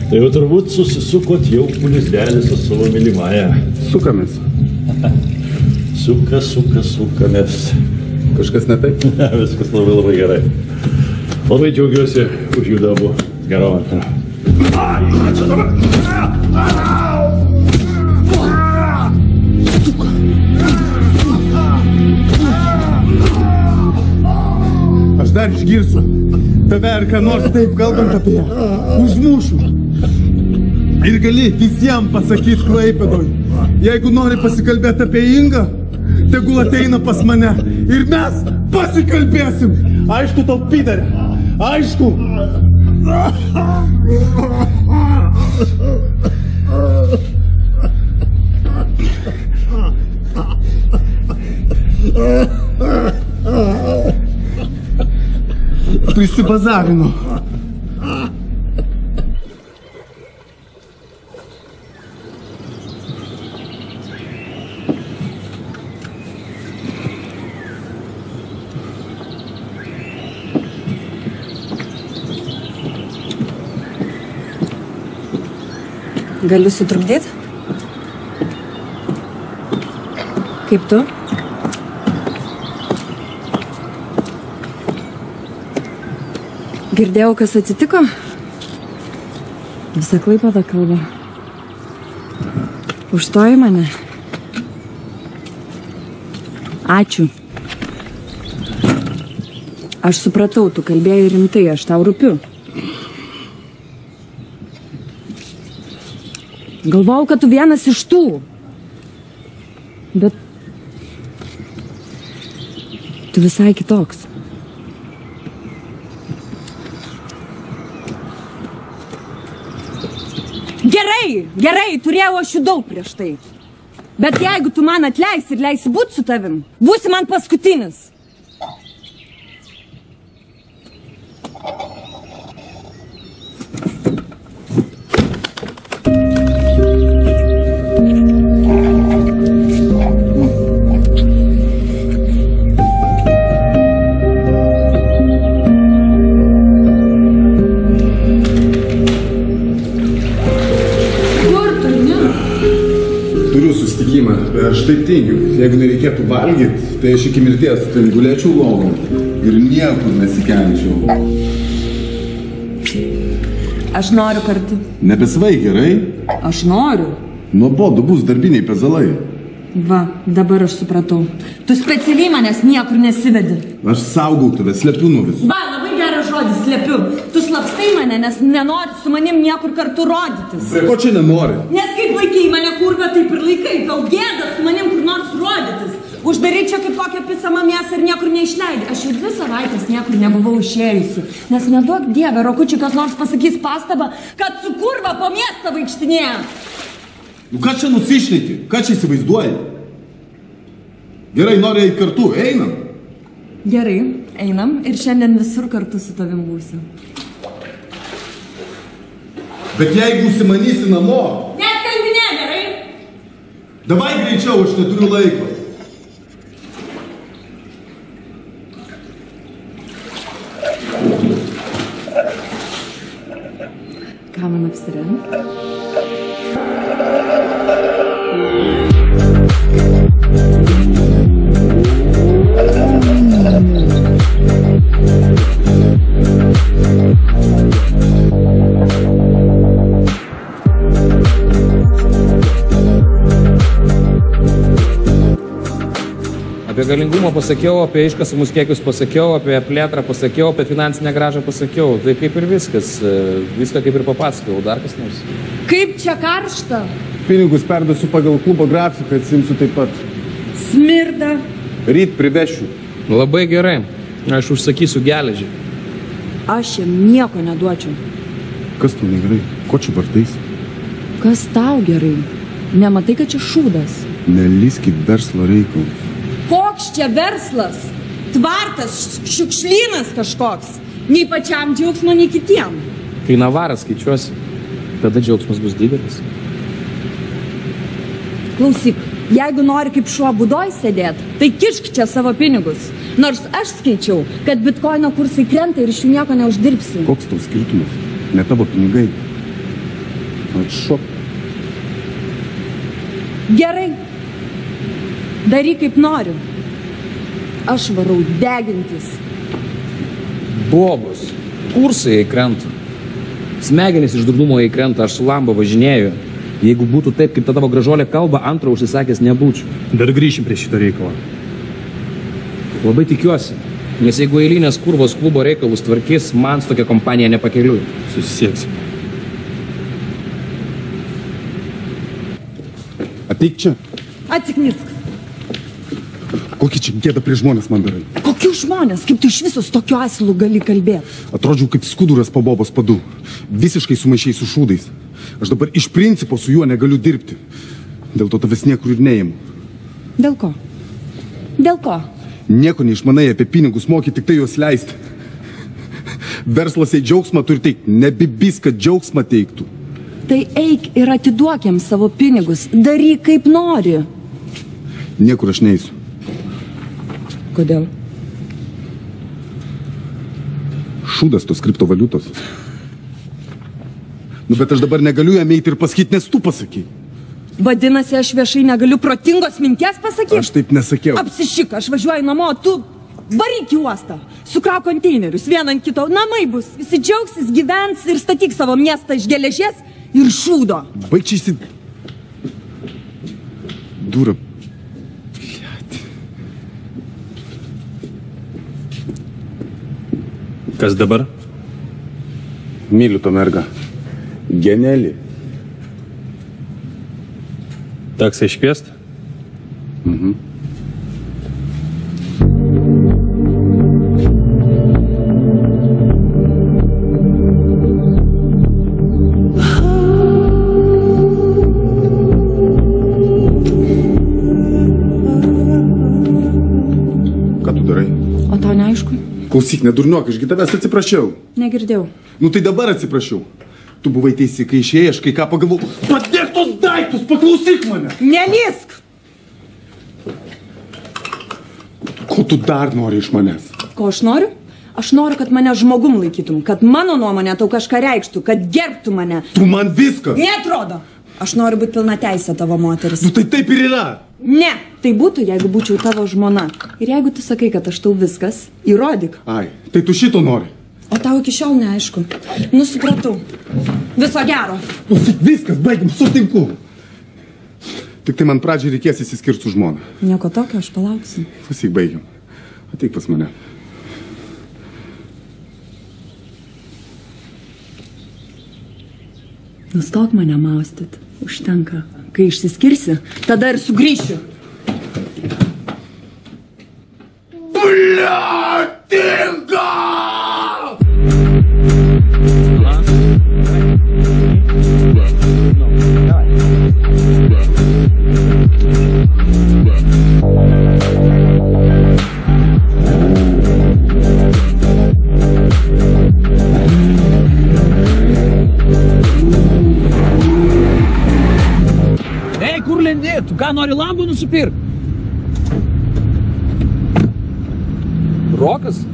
M: Tai jau turbūt susisukot jau pulizdelį su savo mylimąją.
E: Sukamės.
M: Suka, suka, sukamės.
E: Kažkas ne taip?
M: Viskas labai labai gerai. Labai džiaugiuosi už jų čia dabar.
E: Aš dar išgirsiu tave ar ką nors taip kalbant apie užmušiu. Ir gali visiems pasakyti klaipėdoj, jeigu nori pasikalbėti apie Ingą, tegul ateina pas mane ir mes pasikalbėsim. Aišku, tau pidarė, aišku. Prisibazarino.
N: Galiu sutrukdyti? Kaip tu? Girdėjau, kas atsitiko? Visą klaipadą kalba. Užstoji mane. Ačiū. Aš supratau, tu kalbėjai rimtai, aš tau rūpiu. Galvojau, kad tu vienas iš tų. Bet tu visai kitoks. Gerai, gerai, turėjau aš jų daug prieš tai. Bet jeigu tu man atleisi ir leisi būti su tavim, būsi man paskutinis.
E: Tai aš iki mirties ten gulėčiau lovą ir niekur nesikelčiau.
K: Aš noriu kartu.
E: Nebesvai gerai?
K: Aš noriu.
E: Nuobodu bus darbiniai pezalai.
K: Va, dabar aš supratau. Tu specialiai manęs niekur nesivedi.
E: Aš saugau tave, slepiu nuo visų.
K: Va, labai geras žodis, slepiu. Tu slapstai mane, nes nenori su manim niekur kartu rodytis.
E: Prie ko čia nenori?
K: Nes kaip laikai mane kurva, taip ir laikai. Gal gėda su manim rodytis. Uždaryčiau kaip kokią pisą mamės ir niekur neišleidai. Aš jau dvi savaitės niekur nebuvau išėjusi. Nes neduok dievę, rokučiai kas nors pasakys pastabą, kad su kurva po miestą vaikštinėja.
E: Nu ką čia nusišneki? Ką čia įsivaizduoji? Gerai, nori eiti kartu, einam.
K: Gerai, einam ir šiandien visur kartu su tavim būsiu.
E: Bet jeigu užsimanysi namo,
K: Net kalbinė, gerai?
E: davai greičiau, aš neturiu laiko.
K: Ką man apsirengti?
O: Apie galingumą pasakiau, apie iškasamus kiekius pasakiau, apie plėtrą pasakiau, apie finansinę gražą pasakiau. Tai kaip ir viskas. e, Viską kaip ir papasakojau. Dar kas nors.
K: Kaip čia karšta?
E: Pinigus perduosiu pagal klubo grafiką, atsimsiu taip pat.
K: Smirda.
E: Ryt privešiu.
O: Labai gerai. Aš užsakysiu geležį.
K: Aš jam nieko neduočiau.
E: Kas tu negerai? Ko čia vartais?
K: Kas tau gerai? Nematai, kad čia šūdas.
E: Nelyskit verslo reikalus.
K: Koks čia verslas? Tvartas, šiukšlynas kažkoks. Nei pačiam džiaugsmo, nei kitiem.
O: Kai navaras skaičiuosi, tada džiaugsmas bus didelis.
K: Klausyk, jeigu nori kaip šuo būdoj sėdėti, tai kišk čia savo pinigus. Nors aš skaičiau, kad bitkoino kursai krenta ir iš jų nieko neuždirbsi.
E: Koks tau skirtumas? Ne tavo pinigai. Atšok.
K: Gerai. Daryk kaip noriu. Aš varau degintis.
O: Bobus. Kursai įkrenta. Smegenys iš durnumo įkrenta, aš su lamba važinėju. Jeigu būtų taip, kaip ta tavo gražuolė kalba, antro užsisakęs nebūčiau.
M: Bet grįšim prie šito reikalo.
O: Labai tikiuosi. Nes jeigu eilinės kurvos klubo reikalus tvarkys, man su tokia kompanija nepakeliui.
E: Susisieksim. Ateik čia.
K: Atsiknisk.
E: Kokį čia gėdą prie žmonės man darai?
K: Kokių žmonės, kaip tu iš viso su tokiu asilu gali kalbėti?
E: Atrodžiau kaip skuduras po bobos padu. Visiškai sumaišiai su šūdais. Aš dabar iš principo su juo negaliu dirbti. Dėl to tavęs niekur ir neimu.
K: Dėl ko? Dėl ko?
E: Nieko neišmanai apie pinigus, moki tik tai juos leisti. Verslas į džiaugsmą turi teikti, nebibis, kad džiaugsmą teiktų.
K: Tai eik ir atiduokiam savo pinigus, daryk kaip nori.
E: Niekur aš neįsiu.
K: Kodėl?
E: Šūdas tos kriptovaliutos. Nu, bet aš dabar negaliu jam eiti ir pasakyti, nes tu pasakai.
K: Vadinasi, aš viešai negaliu protingos minties pasakyti?
E: Aš taip nesakiau.
K: Apsišik, aš važiuoju namo, tu varyk į uostą, sukrauk konteinerius, vieną ant kito, namai bus, visi džiaugsis, gyvens ir statyk savo miestą iš geležies ir šūdo.
E: Baigčiasi. Dūra.
C: Kas dabar?
E: Myliu tą mergą. Geniali.
C: Taksą iškviest?
E: Mhm. Klausyk, nedurniuok, ašgi tavęs atsiprašiau.
K: Negirdėjau.
E: Nu tai dabar atsiprašiau. Tu buvai teisi, kai išėjai, aš kai ką pagalvojau. Padėk tos daiktus, paklausyk mane.
K: Nelysk!
E: Ko tu dar nori iš manęs?
K: Ko aš noriu? Aš noriu, kad mane žmogum laikytum, kad mano nuomonė tau kažką reikštų, kad gerbtų mane.
E: Tu man viskas.
K: Netrodo. Aš noriu būti pilna teisė tavo moteris.
E: Nu tai taip ir yra.
K: Ne, tai būtų, jeigu būčiau tavo žmona. Ir jeigu tu sakai, kad aš tau viskas, įrodyk.
E: Ai, tai tu šito nori.
K: O tau iki šiol neaišku. Nusipratau. Viso gero.
E: Klausyk, viskas, baigim, sutinku. Tik tai man pradžiai reikės įsiskirti su žmona.
K: Nieko tokio, aš palauksiu.
E: Klausyk, baigiam. Ateik pas mane.
K: Nustok mane maustyt. Užtenka. Kai išsiskirsi, tada ir sugrįšiu.
G: Блядинга!
I: Ei, kur lendi? Tu ką nori lambų nusipirkti?
O: Rokas?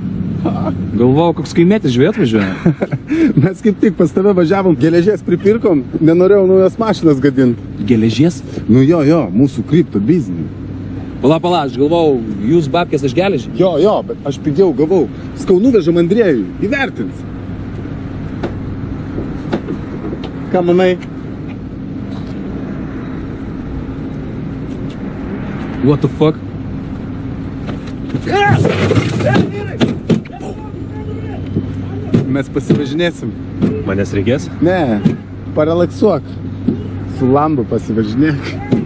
O: Galvojau, koks kaimėtis žvėt važiuoja.
E: Mes kaip tik pas tave važiavom, geležies pripirkom, nenorėjau naujos mašinas gadinti.
O: Geležies?
E: Nu jo, jo, mūsų kripto biznį.
O: Pala, pala, aš galvojau, jūs babkės aš geležį.
E: Jo, jo, bet aš pigiau gavau. Skaunu vežam Andriejui, įvertins. Ką manai?
O: What the fuck?
E: Mes pasivažinėsim.
C: Manęs reikės?
E: Ne, parelaksuok. Su lambu pasivažinėk.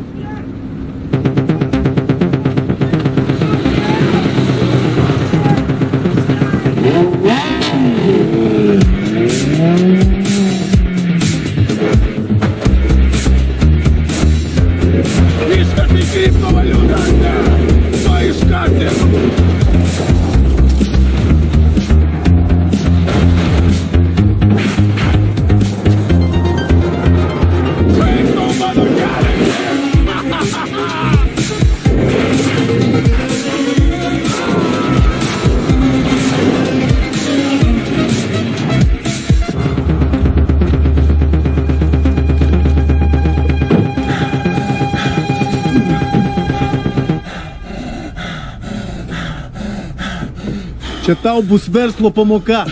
G: Tau
E: bus verslo pamoka.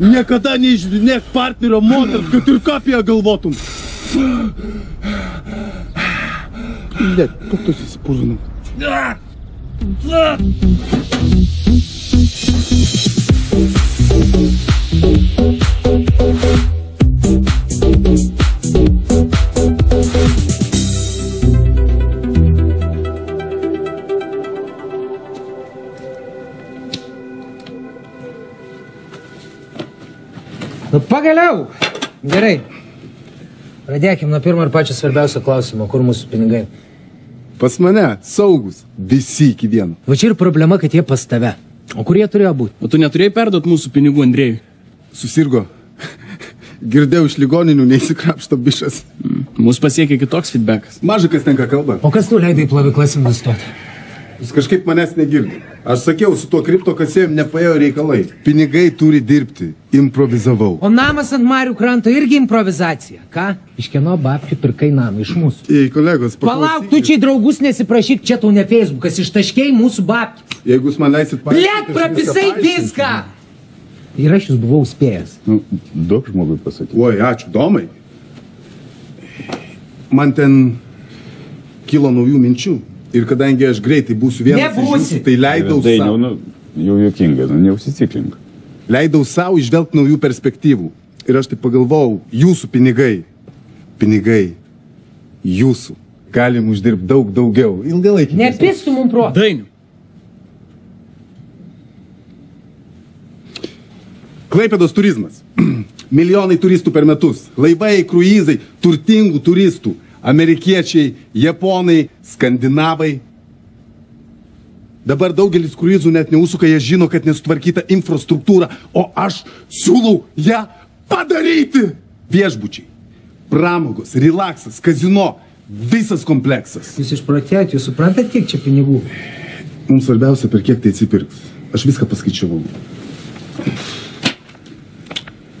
E: Niekada neišdinėk partnerio moters, kad ir ką apie ją galvotum. Net, kokius įsipurvinam.
G: Ah!
D: Nu pagaliau. Gerai. Pradėkime nuo pirmo ir pačio svarbiausio klausimo. Kur mūsų pinigai?
E: Pas mane saugus. Visi iki vieno.
D: Va čia ir problema, kad jie pas tave. O kur jie turėjo būti?
P: O tu neturėjai perduot mūsų pinigų Andrėjui?
E: Susirgo. Girdėjau iš ligoninių, neįsikrapšto bišas.
P: Mūsų pasiekė kitoks feedbackas.
E: Mažai kas tenka kalba.
D: O kas tu leidai į plovyklas investuoti?
E: Jūs kažkaip manęs negirdi. Aš sakiau, su tuo kripto kasėjim nepaėjo reikalai. Pinigai turi dirbti. Improvizavau.
D: O namas ant Marių kranto irgi improvizacija. Ką? Iš kieno babkių pirkai namą? Iš mūsų.
E: Ei, kolegos,
D: Palauk, tu čia į draugus nesiprašyk, čia tau ne Facebookas, ištaškiai mūsų babkių.
E: Jeigu jūs man leisit
D: Blet, prapisai viską! Ir aš jūs buvau spėjęs.
C: Nu, daug žmogui pasakyti.
E: Oi, ačiū, Domai. Man ten kilo naujų minčių. Ir kadangi aš greitai būsiu vienas iš
D: Nebūsi.
E: jūsų, tai leidau
C: Dainiau,
E: sau.
C: nu, jau juokinga, nu, neužsiciklink.
E: Leidau savo išvelgti naujų perspektyvų. Ir aš tai pagalvojau, jūsų pinigai, pinigai, jūsų, galim uždirbti daug daugiau. Ilgalaikį.
D: Nepistų mum pro.
P: Dainiu.
E: Klaipėdos turizmas. Milijonai turistų per metus. Laivai, kruizai, turtingų turistų. Amerikiečiai, japonai, skandinavai. Dabar daugelis kruizų net neusuka, jie žino, kad nesutvarkyta infrastruktūra, o aš siūlau ją padaryti. Viešbučiai, pramogos, relaksas, kazino, visas kompleksas.
D: Jūs išprotėjot, jūs suprantat, kiek čia pinigų?
E: Mums svarbiausia, per kiek tai atsipirks. Aš viską paskaičiavau.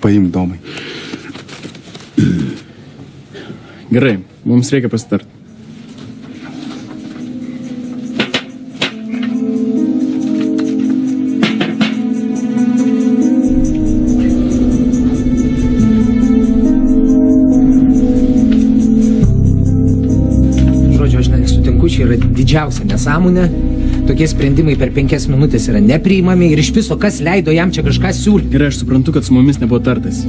E: Paimk domai.
P: Gerai, mums reikia pasitart.
D: Žodžiu, aš nesutinku, čia yra didžiausia nesąmonė. Tokie sprendimai per penkias minutės yra nepriimami ir iš viso, kas leido jam čia kažką siūlyti.
P: Gerai, aš suprantu, kad su mumis nebuvo tartas.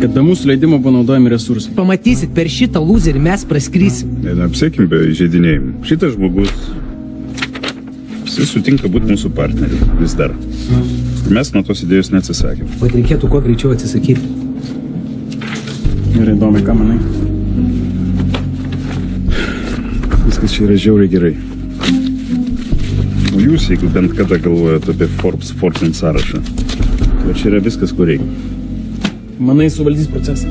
P: Ir kad be mūsų leidimo buvo naudojami resursai.
D: Pamatysit, per šitą lūzerį mes praskrysim.
C: Neapsėkim be įžeidinėjimų. Šitas žmogus, jis sutinka būti mūsų partneriu vis dar. Ir mes nuo tos idėjos neatsisakėm.
D: Vat reikėtų kuo greičiau atsisakyti.
P: Gerai, įdomi, ką manai.
C: Viskas čia yra žiauriai gerai. O jūs, jeigu bent kada galvojate apie Forbes Fortune sąrašą, tai čia yra viskas, ko reikia.
P: Manai, suvaldys procesą.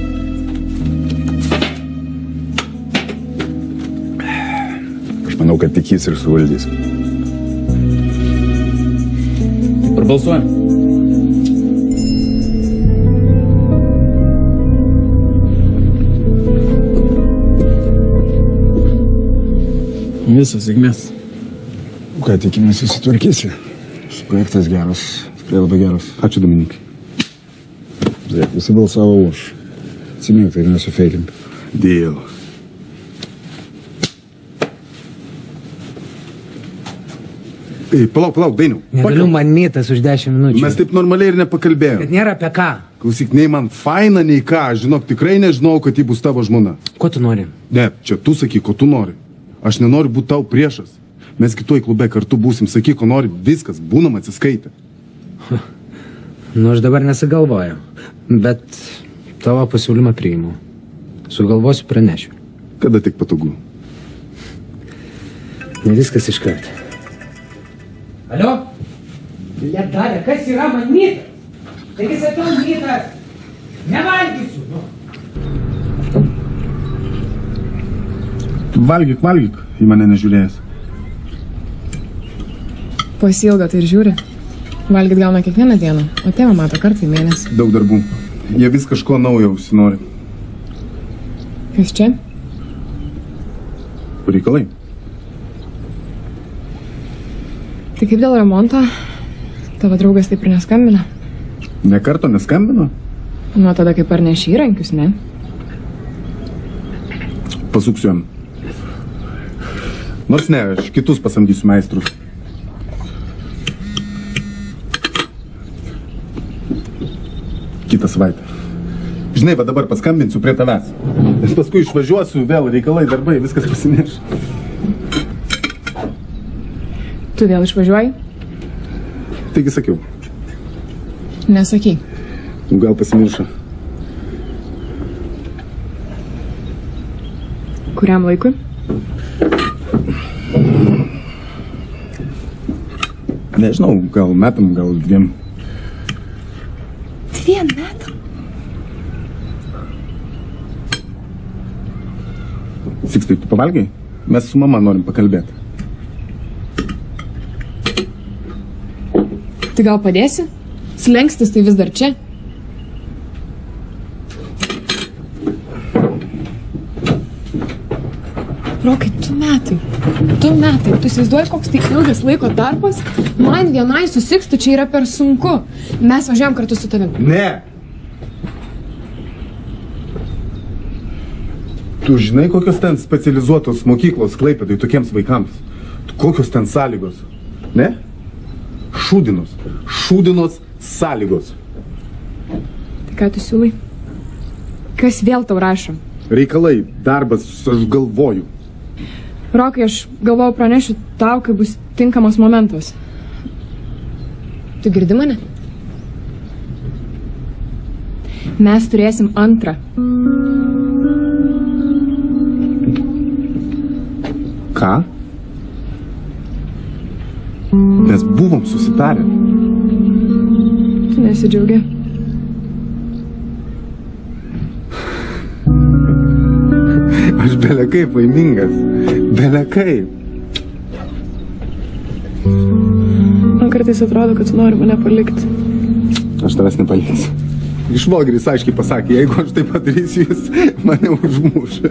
C: Aš manau, kad tik jis ir suvaldys.
P: Prabalsuojam. Visas sėkmės.
Q: Ką tikimės susitvarkysi? Projektas geras, tikrai labai geras.
E: Ačiū Dominikai.
Q: Žiūrėk, visi balsavo už. Atsimink, tai nesufeikink.
E: Dėl. Ei, palauk, palauk, dainiau.
D: Negaliu man mytas už 10 minučių.
E: Mes taip normaliai ir nepakalbėjome.
D: Bet nėra apie ką.
E: Klausyk, nei man faina, nei ką. Žinok, tikrai nežinau, kad ji bus tavo žmona.
D: Ko tu nori?
E: Ne, čia tu sakyk, ko tu nori. Aš nenoriu būti tau priešas. Mes kitoj klube kartu būsim, sakyk, ko nori, viskas, būnam atsiskaitę.
D: Nu, aš dabar nesigalvoju. Bet tavo pasiūlymą priimu. Sugalvosiu pranešiu.
E: Kada tik patogu.
D: Ne viskas iškart. Alio? Lietarė, kas yra man mytas? Taigi sakiau mytas. Nevalgysiu. Nu.
E: Valgyk, valgyk, į mane nežiūrėjęs.
F: Pasilga tai ir žiūri. Valgyt gauna kiekvieną dieną, o tėvą mato kartą į mėnesį.
E: Daug darbų. Jie vis kažko naujo užsinori.
F: Kas čia?
E: Reikalai.
F: Tai kaip dėl remonto? Tavo draugas taip ir neskambina.
E: Ne karto neskambino?
F: Nuo tada, kai parneši įrankius, ne?
E: Pasuksiu jam. Nors ne, aš kitus pasamdysiu meistrus. Kitą savaitę. Žinai, va dabar paskambinsiu prie tavęs. Nes paskui išvažiuosiu, vėl reikalai, darbai, viskas pasineš.
F: Tu vėl išvažiuoji?
E: Taigi sakiau,
F: Nesakyk.
E: gal pasimiršo.
F: Kuriam laikui?
E: Nežinau, gal metam, gal dviem.
F: Dviem metam.
E: Sikstai, tu pavalgai? Mes su mama norim pakalbėti.
F: Tai gal padėsi? Slengstis tai vis dar čia. Rokai, tu metai. Tu metai. Tu įsivaizduoji, koks tai ilgas laiko tarpas? Man vienai susikstu čia yra per sunku. Mes važiuojam kartu su tavimi.
E: Ne. Tu žinai, kokios ten specializuotos mokyklos klaipėdai tokiems vaikams? Kokios ten sąlygos? Ne? Šūdinos. Šūdinos sąlygos.
F: Tai ką tu siūlai? Kas vėl tau rašo?
E: Reikalai, darbas, aš galvoju.
F: Rokai, aš galvojau pranešiu tau, kai bus tinkamas momentas. Tu girdi mane? Mes turėsim antrą.
E: Ką? Mes buvom susitarę.
F: Tu nesidžiaugi.
E: Aš belekaip laimingas. Belekaip.
F: Man kartais atrodo, kad tu nori mane palikti.
E: Aš tavęs nepaliksiu. Išvalgris aiškiai pasakė, jeigu aš tai padarysiu, jis mane užmuš.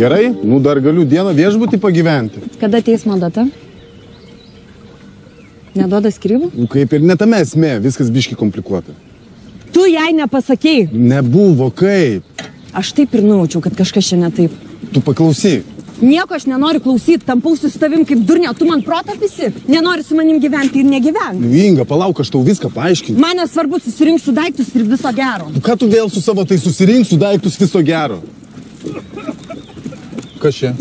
E: Negerai, nu dar galiu dieną viešbutį pagyventi.
K: Kada teismo data? Neduoda skirybų?
E: Nu, kaip ir netame esmė, viskas biški komplikuota.
K: Tu jai nepasakėjai.
E: Nebuvo kaip.
K: Aš taip ir nujaučiau, kad kažkas čia ne taip.
E: Tu paklausyk.
K: Nieko aš nenoriu klausyti, tampausi su tavim kaip durnė, tu man protą visi. Nenori su manim gyventi ir negyventi.
E: Vinga, palauk, aš tau viską paaiškinsiu.
K: Man nesvarbu, susirinksiu daiktus ir viso gero.
E: Tu ką tu vėl su savo tai susirinksiu daiktus viso gero? Kas čia?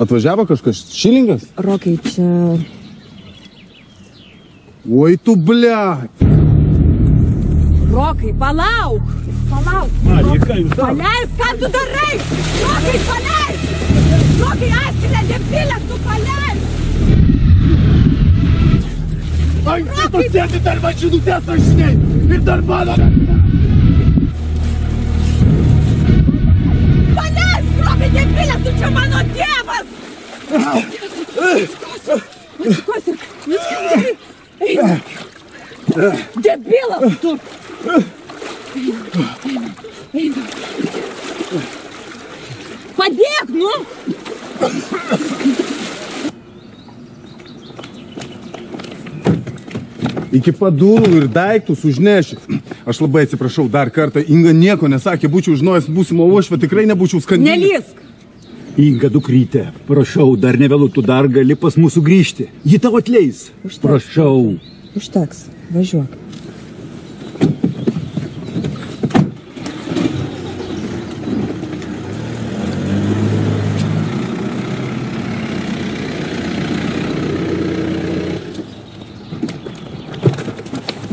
E: Atvažiavo kažkas šilingas?
K: Rokai, čia...
E: Oi tu ble.
K: Rokai, palauk! Palauk!
A: Marija, ką jūs darote?
K: Paleisk, ką tu darai? Rokai, paleisk! Rokai, atsilė, debilė, tu paleisk!
R: Ant kito sėdi dar mašinutės rašiniai ir dar mano.
K: Atsikosi, viskas gerai. Eina. Debilas tu! Eina, eina. Padėk, nu!
E: Iki padūrų ir daiktus užneši. Aš labai atsiprašau dar kartą. Inga nieko nesakė, būčiau žinojęs būsimo uošvę, tikrai nebūčiau skandinęs.
K: Nelysk!
A: Inga dukrytė, prašau, dar nevėlu, tu dar gali pas mūsų grįžti. Ji tau atleis. Prašau.
K: Užteks, važiuok.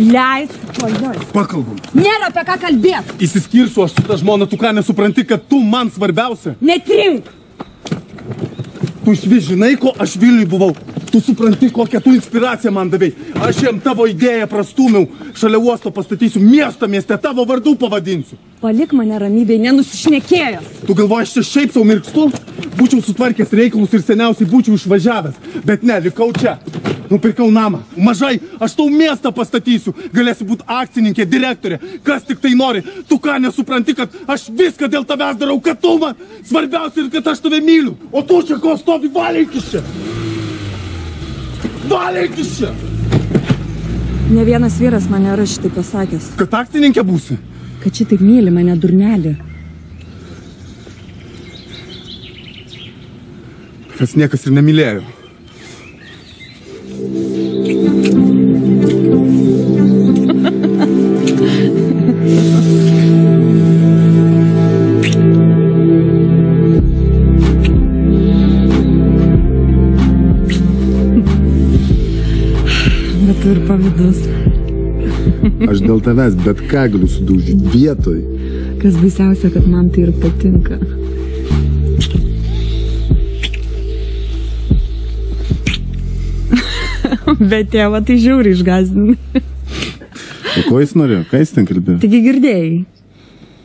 K: Leisk pajos.
E: Pakalbam.
K: Nėra apie ką kalbėti.
E: Įsiskirsiu aš su ta žmona, tu ką nesupranti, kad tu man svarbiausia.
K: Netrink.
E: Tu iš vis žinai, ko aš Vilniui buvau. Tu supranti, kokią tu inspiraciją man davai. Aš jam tavo idėją prastumiau. Šalia uosto pastatysiu miestą mieste, tavo vardų pavadinsiu.
K: Palik mane ramybėj, nenusišnekėjęs.
E: Tu galvoji, aš čia šiaip savo mirkstu? Būčiau sutvarkęs reikalus ir seniausiai būčiau išvažiavęs. Bet ne, likau čia. Nupirkau namą. Mažai, aš tau miestą pastatysiu. Galėsi būti akcininkė, direktorė, kas tik tai nori. Tu ką nesupranti, kad aš viską dėl tavęs darau, kad tu man svarbiausia ir kad aš tave myliu. O tu čia ko stovi valinkis čia? Valinkis čia!
K: Ne vienas vyras man nėra šitai pasakęs.
E: Kad akcininkė būsi?
K: Kad šitaip myli mane durnelį.
E: Kas niekas ir nemylėjo.
K: Ir pavydus.
E: Aš dėl tavęs bet ką galiu sudaužyti vietoj.
K: Kas baisiausia, kad man tai ir patinka. Bet tėvą tai žiauriai išgazdinai.
E: O ko jis norėjo? Ką jis ten kalbėjo?
K: Taigi girdėjai.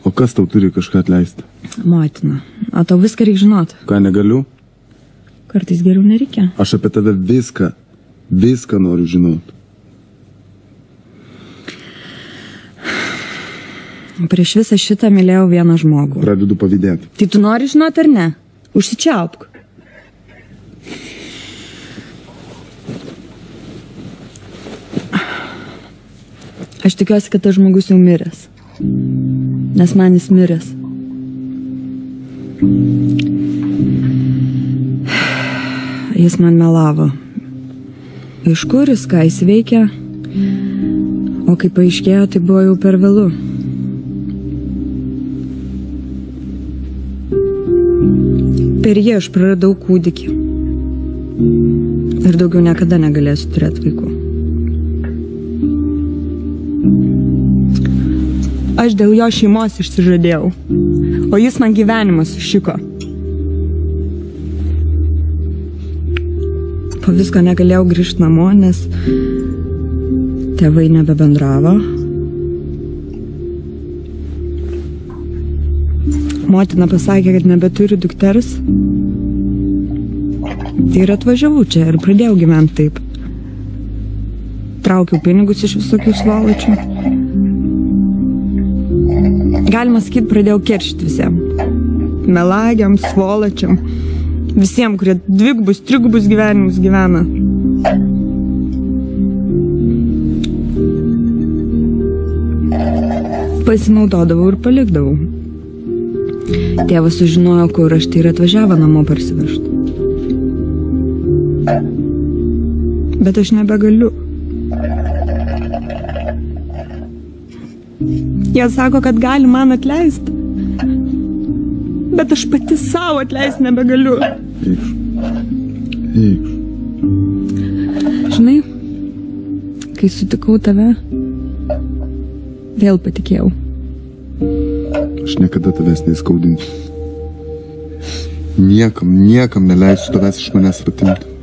E: O kas tau turi kažką atleisti?
K: Motina. O tau viską reikia žinot.
E: Ką negaliu?
K: Kartais geriau nereikia.
E: Aš apie tave viską, viską noriu žinot.
K: Prieš visą šitą mylėjau vieną žmogų.
E: Pradedu pavydėti.
K: Tai tu nori žinot ar ne? Užsičiaupk. Aš tikiuosi, kad tas žmogus jau miręs. Nes man jis miręs. Jis man melavo. Iš kur jis, ką jis veikia? O kai paaiškėjo, tai buvo jau per vėlų. Per jį aš praradau kūdikį. Ir daugiau niekada negalėsiu turėti vaikų. Aš dėl jo šeimos išsižadėjau, o jis man gyvenimą sušiko. Po visko negalėjau grįžti namo, nes tėvai nebebendravo. Motina pasakė, kad nebeturi dukters. Tai ir atvažiavau čia ir pradėjau gyventi taip. Traukiau pinigus iš visokių svalačių. Galima sakyti, pradėjau keršyti visiems. Melagiam, svolačiam. Visiems, kurie dvigubus, trigubus gyvenimus gyvena. Pasinaudodavau ir palikdavau. Tėvas sužinojo, kur aš tai ir atvažiavo namo parsivežti. Bet aš nebegaliu. Jie sako, kad gali man atleisti. Bet aš pati savo atleisti nebegaliu.
E: Eikš.
K: Žinai, kai sutikau tave, vėl patikėjau.
E: Aš niekada tavęs neįskaudinsiu. Niekam, niekam neleisiu tavęs iš manęs atimti.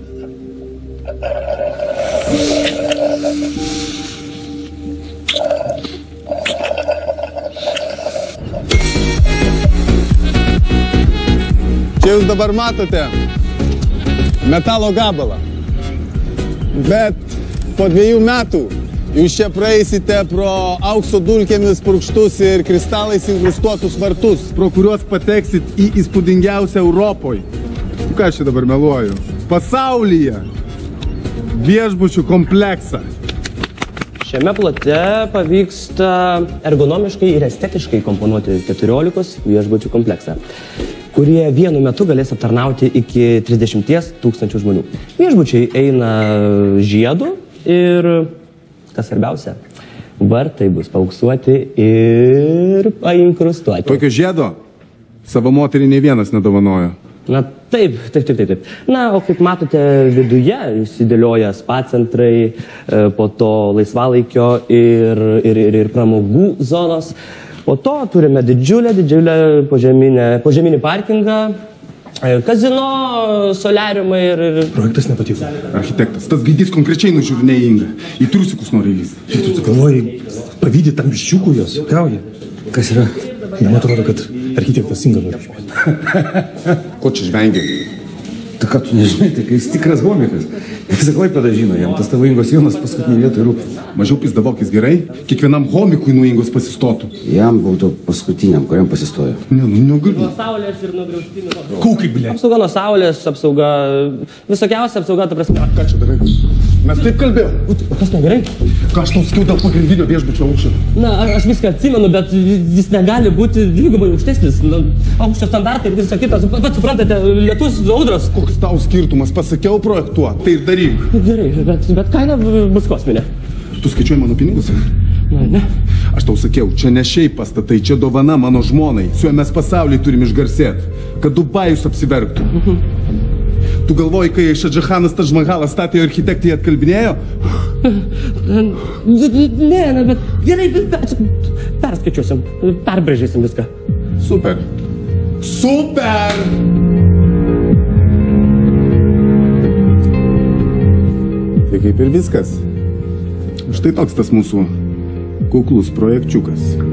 E: Jūs dabar matote metalo gabalą. Bet po dviejų metų jūs čia praeisite pro aukso dulkėmis purkštus ir kristalais inkrustuotus vartus, pro kuriuos pateksit į įspūdingiausią Europoje. Ką aš čia dabar meluoju? Pasaulyje viešbučių kompleksą.
S: Šiame plote pavyksta ergonomiškai ir estetiškai komponuoti 14 viešbučių kompleksą, kurie vienu metu galės aptarnauti iki 30 tūkstančių žmonių. Viešbučiai eina žiedu ir, kas svarbiausia, vartai bus pauksuoti ir painkrustuoti.
E: Tokio žiedo savo moterį nei vienas nedovanojo.
S: Na taip, taip, taip, taip, taip. Na, o kaip matote, viduje įsidėlioja spa centrai, e, po to laisvalaikio ir, ir, ir, ir pramogų zonos. Po to turime didžiulę, didžiulę požeminę, požeminį parkingą, e, kazino, solariumai ir... ir...
E: Projektas nepatiko. Architektas, tas gaidys konkrečiai nužiūrinėja Ingą. Į trusikus nori įlysti.
G: Tu galvoji, pavydį tam biščiukų jos, gauja. Kas yra? Man atrodo, kad architektas Inga nori išmėti.
E: Ko čia žvengia?
T: Tai ką tu nežinai, tai kai jis tikras homikas. Visą klaipėdą žino, jam tas tavo Ingos Jonas paskutinį vietą rūpi.
E: Mažiau pizdavokis gerai, kiekvienam homikui nuo Ingos pasistotų.
T: Jam būtų paskutiniam, kuriam pasistojo.
E: Ne, nu negaliu.
S: Saulės ir nuo griauštinių.
E: Kūkai, blė.
S: Apsauga nuo saulės, apsauga, visokiausia apsauga, ta prasme.
E: Ką čia darai? Mes taip kalbėjom.
S: O kas negerai?
E: Ką aš tau sakiau dėl pagrindinio viešbučio aukščio?
S: Na, aš viską atsimenu, bet jis negali būti dvigubai aukštesnis. Na, aukščio standartai ir visa kita. Sup- Pats suprantate, lietus, audros.
E: Koks tau skirtumas? Pasakiau projektuot, tai ir daryk.
S: Gerai, bet, bet kaina bus kosminė.
E: Tu skaičiuoji mano pinigus?
S: Na, ne.
E: Aš tau sakiau, čia ne šiaip pastatai, čia dovana mano žmonai. Su juo mes pasaulyje turim išgarsėti, kad Dubajus apsiverktų. Tu galvoji, kai Šadžahanas Tažmahalas statė architektai atkalbinėjo?
S: Ne, ne, bet gerai, perskaičiuosim, perbrėžėsim viską.
E: Super. Super! Tai kaip ir viskas. Štai toks tas mūsų kuklus projekčiukas.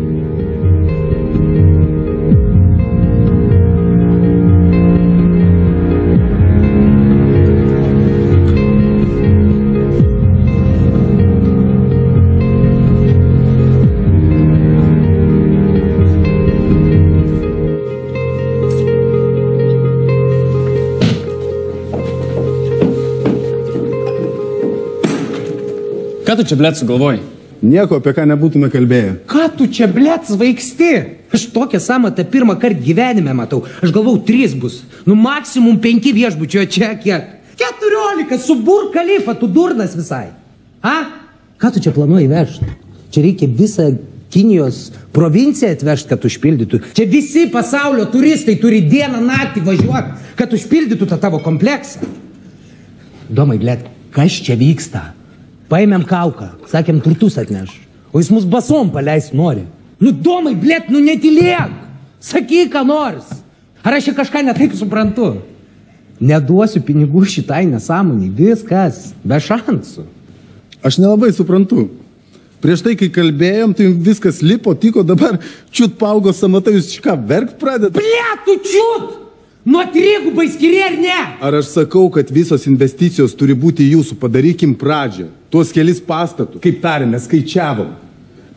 P: Tu čia, blėt, sugalvoji?
E: Nieko, apie ką nebūtume kalbėję.
D: Ką tu čia, blėt, svaigsti? Aš tokią samatą pirmą kartą gyvenime matau. Aš galvau, trys bus. Nu, maksimum penki viešbučio, čia kiek? Keturiolika, subur kalifą, tu durnas visai. A? Ką tu čia planuoji vežti? Čia reikia visą Kinijos provinciją atvežti, kad užpildytų. Čia visi pasaulio turistai turi dieną naktį važiuoti, kad užpildytų tą tavo kompleksą. Domai, blėt, kas čia vyksta? Paėmėm kauką, sakėm, turtus atneš. O jis mus basom paleis nori. Nu, domai, blėt, nu netilėk. Sakyk, ką nors. Ar aš čia kažką netaip suprantu? Neduosiu pinigų šitai nesąmoniai. Viskas, be šansų.
E: Aš nelabai suprantu. Prieš tai, kai kalbėjom, tai viskas lipo, tiko, dabar čiut paaugo samata, jūs ką, verkt pradedate?
D: Blėt, tu čiut! Nuo trigubai skiri ar ne?
E: Ar aš sakau, kad visos investicijos turi būti jūsų, padarykim pradžią. Tuos kelis pastatus, kaip tarėme, skaičiavom.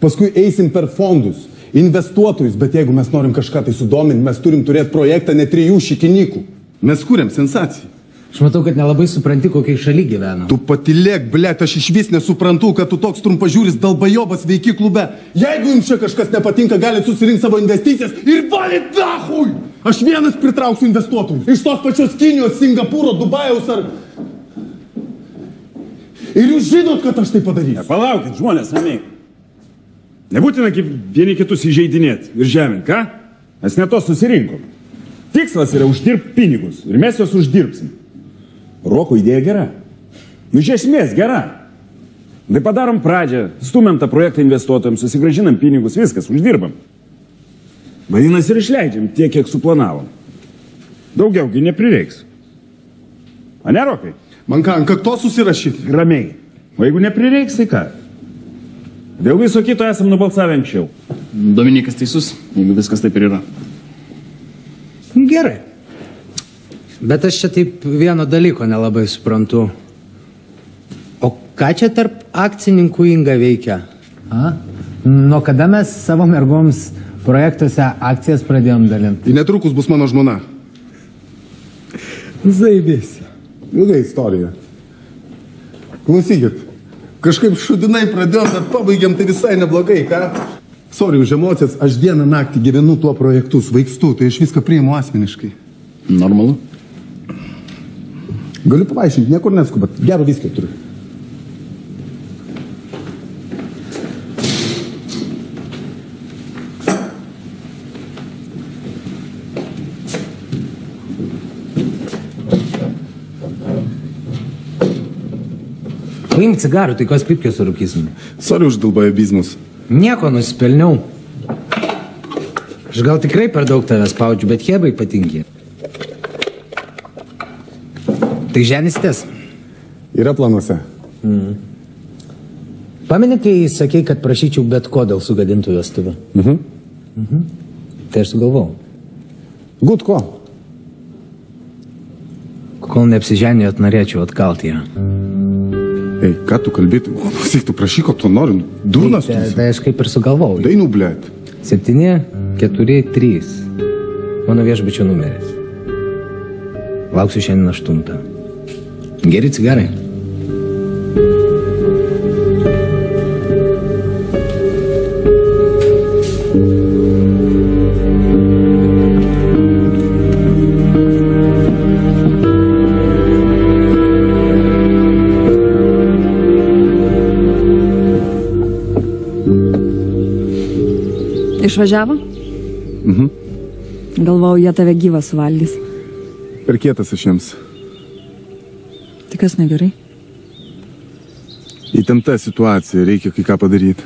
E: Paskui eisim per fondus, investuotojus, bet jeigu mes norim kažką tai sudominti, mes turim turėti projektą ne trijų šikinikų. Mes kūrėm sensaciją.
D: Aš matau, kad nelabai supranti, kokiai šaly gyvena.
E: Tu patilėk, blėt, aš iš vis nesuprantu, kad tu toks trumpažiūris dalbajobas veiki klube. Jeigu jums čia kažkas nepatinka, galite susirinkti savo investicijas ir valyt dahui! Aš vienas pritrauksiu investuotojus. Iš tos pačios Kinijos, Singapūro, Dubajaus ar... Ir jūs žinot, kad aš tai padarysiu.
C: Palaukit, žmonės, ramiai. Nebūtina vieni kitus įžeidinėti ir žeminti, ką? Mes ne to susirinkom. Tikslas yra uždirbti pinigus ir mes juos uždirbsim. Roko idėja gera. Nu, iš esmės gera. Tai padarom pradžią, stumėm tą projektą investuotojams, susigražinam pinigus, viskas, uždirbam. Vadinasi, ir išleidžiam tiek, kiek suplanavom. Daugiaugi neprireiks. A ne, Rokai?
E: Man ką, ant kakto susirašyti?
C: Ramiai. O jeigu neprireiks, tai ką? Dėl viso kito esam nubalsavę anksčiau.
P: Dominikas teisus, jeigu viskas taip ir yra.
D: Gerai. Bet aš čia taip vieno dalyko nelabai suprantu. O ką čia tarp akcininkų Inga veikia?
U: A? Nuo kada mes savo mergoms projektuose akcijas pradėjom dalinti?
E: Tai netrukus bus mano žmona. Zaibės. Ilga istorija. Klausykit, kažkaip šudinai pradėjom, bet pabaigiam tai visai neblogai, ką? Sorry už emocijas, aš dieną naktį gyvenu tuo projektu, svaigstu, tai aš viską priimu asmeniškai.
P: Normalu.
E: Galiu pavaišinti, niekur neskubat, gero viskio turiu.
D: Paimk cigarų, tai kas pipkės surūkysim.
E: Sorry už dalbajabizmus.
D: Nieko nusipelniau. Aš gal tikrai per daug tave spaudžiu, bet hebai patinki. Tai ženistės.
E: Yra planuose.
D: Mm. Pameni, kai sakei, kad prašyčiau bet ko dėl sugadintų vestuvių?
E: Mhm.
D: Mhm. Tai aš sugalvau.
E: Gut ko?
D: Kol neapsiženėjot, norėčiau atkalti ją.
E: Ei, ką tu kalbėti? Klausyk, tu prašyk, ko tu nori. Durnas.
D: Tai, tai aš kaip ir sugalvojau.
E: Dainų, blėt.
D: 7, 4, 3. Mano viešbučio numeris. Lauksiu šiandien 8. Geri cigarai.
K: Išvažiavo?
E: Mhm.
K: Galvojau, jie tave gyvą suvalgys.
E: Per kietas aš jiems.
K: Tai kas negerai?
E: Įtempta situacija, reikia kai ką padaryti.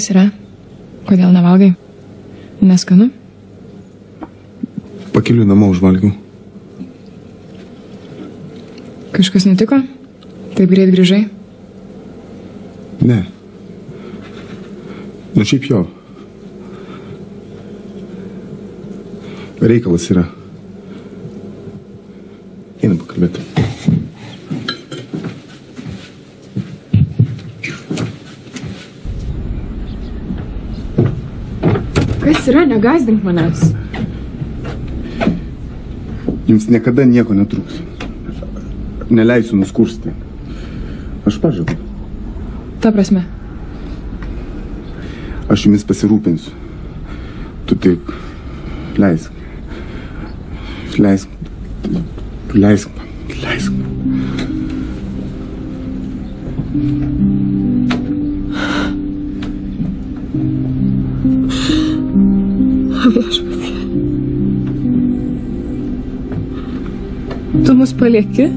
H: Kas yra? Kodėl nevalgai? Neskanu?
E: Pakeliu namo užvalgiau.
H: Kažkas nutiko? Taip greit grįžai?
E: Ne. Nu šiaip jo. Reikalas yra. Einam pakalbėti.
H: Kas Negazdink manęs.
E: Jums niekada nieko netruks. Neleisiu nuskursti. Aš pažadu.
H: Ta prasme.
E: Aš jumis pasirūpinsiu. Tu tik. Leisk. Leisk. Leisk.
H: Palieki?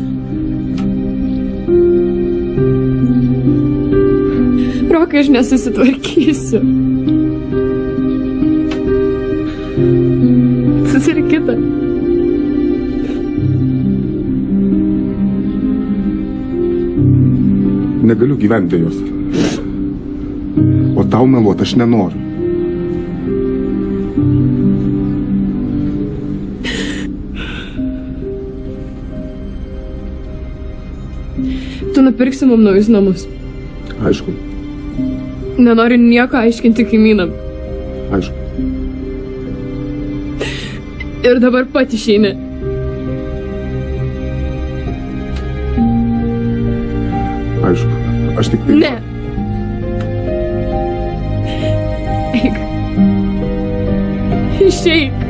H: Rokai, aš nesusitvarkysiu. Susirink kitą.
E: Negaliu gyventi be jos. O tau meluot aš nenoriu.
H: Tu nupirksi mums naujus namus.
E: Aišku,
H: Nenoriu nieko aiškinti kaimynam.
E: aišku.
H: Ir dabar pat išeini.
E: Aišku. Aš tik tai.
H: Ne. Eik. Išeik.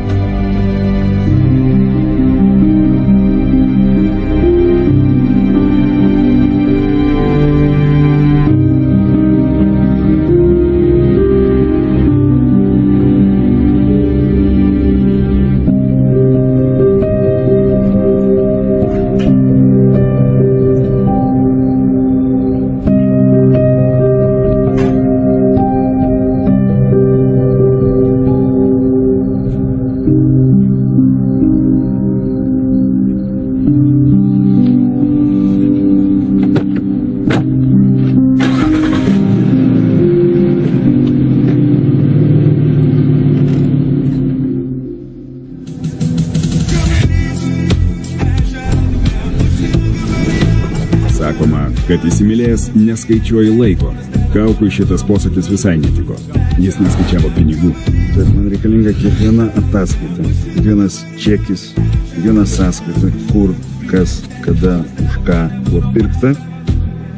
A: Įsimylėjęs neskaičiuoji laiko. Kaukui šitas posakis visai netiko. Jis neskaičiavo pinigų. Bet man reikalinga kiekviena ataskaita, kiekvienas čekis, kiekviena sąskaita, kur, kas, kada, už ką buvo pirkta,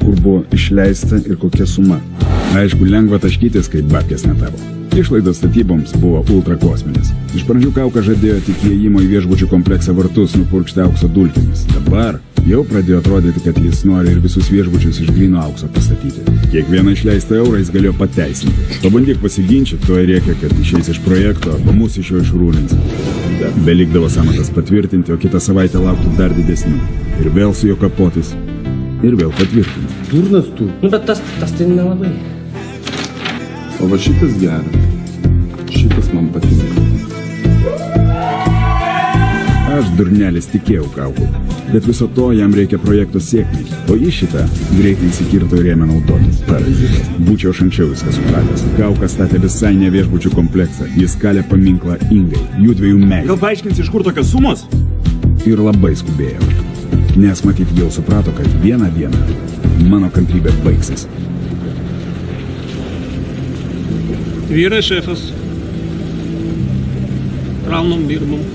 A: kur buvo išleista ir kokia suma. Aišku, lengva taškytis, kai babkės netavo. Išlaidos statyboms buvo ultrakosminės. Iš pradžių Kauka žadėjo tik įėjimo į viešbučių kompleksą vartus nupurkšti aukso dulkėmis. Dabar jau pradėjo atrodyti, kad jis nori ir visus viešbučius iš grino aukso pastatyti. Kiekvieną išleistą eurą jis galėjo pateisinti. Pabandyk pasiginčyti, tuo reikia, kad išeis iš projekto arba mūsų iš jo išrūlins. Belikdavo samatas patvirtinti, o kitą savaitę lauktų dar didesnių. Ir vėl su juo kapotis. Ir vėl patvirtinti.
E: Durnas tu.
S: Nu, bet tas, tas tai nelabai.
Q: O va šitas geras. Šitas man patinka.
A: Aš durnelis tikėjau kauku. Bet viso to jam reikia projekto sėkmei. O jis šitą greitai įsikirto ir ėmė naudotis. Parazitas. Būčiau aš anksčiau viską supratęs. Kaukas statė visai ne viešbučių kompleksą. Jis kalė paminklą Ingai. Jų dviejų meilė.
C: Gal paaiškins, iš kur tokios sumos?
A: Ir labai skubėjo. Nes matyt jau suprato, kad vieną dieną mano kantrybė baigsis.
V: Vyrai šefas. Kraunam, dirbam.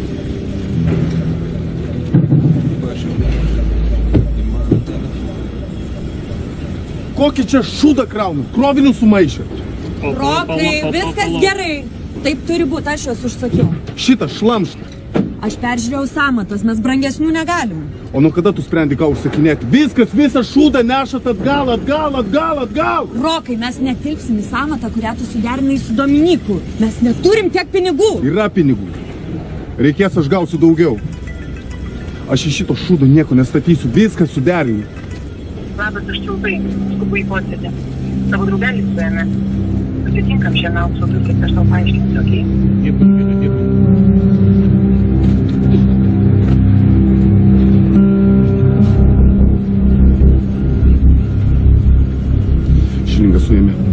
E: Kokį čia šūdą kraunu? Krovinių sumaišė.
K: Rokai, viskas gerai. Taip turi būti, aš juos užsakiau.
E: Šitą šlamštą.
K: Aš peržiūrėjau samatas, mes brangesnių negalim.
E: O nuo kada tu sprendi, ką užsakinėti? Viskas, visą šūdą nešat atgal, atgal, atgal, atgal.
K: Rokai, mes netilpsim į samatą, kurią tu suderinai su Dominiku. Mes neturim tiek pinigų.
E: Yra pinigų. Reikės, aš gausiu daugiau. Aš iš šito šūdo nieko nestatysiu, viską suderinu.
W: Labas, aš trumpai skubu į posėdį. Savo draugelį suėmė. Susitinkam šiandien aukso dulkės, aš tau paaiškinsiu, okei?
E: Šilingą suėmė.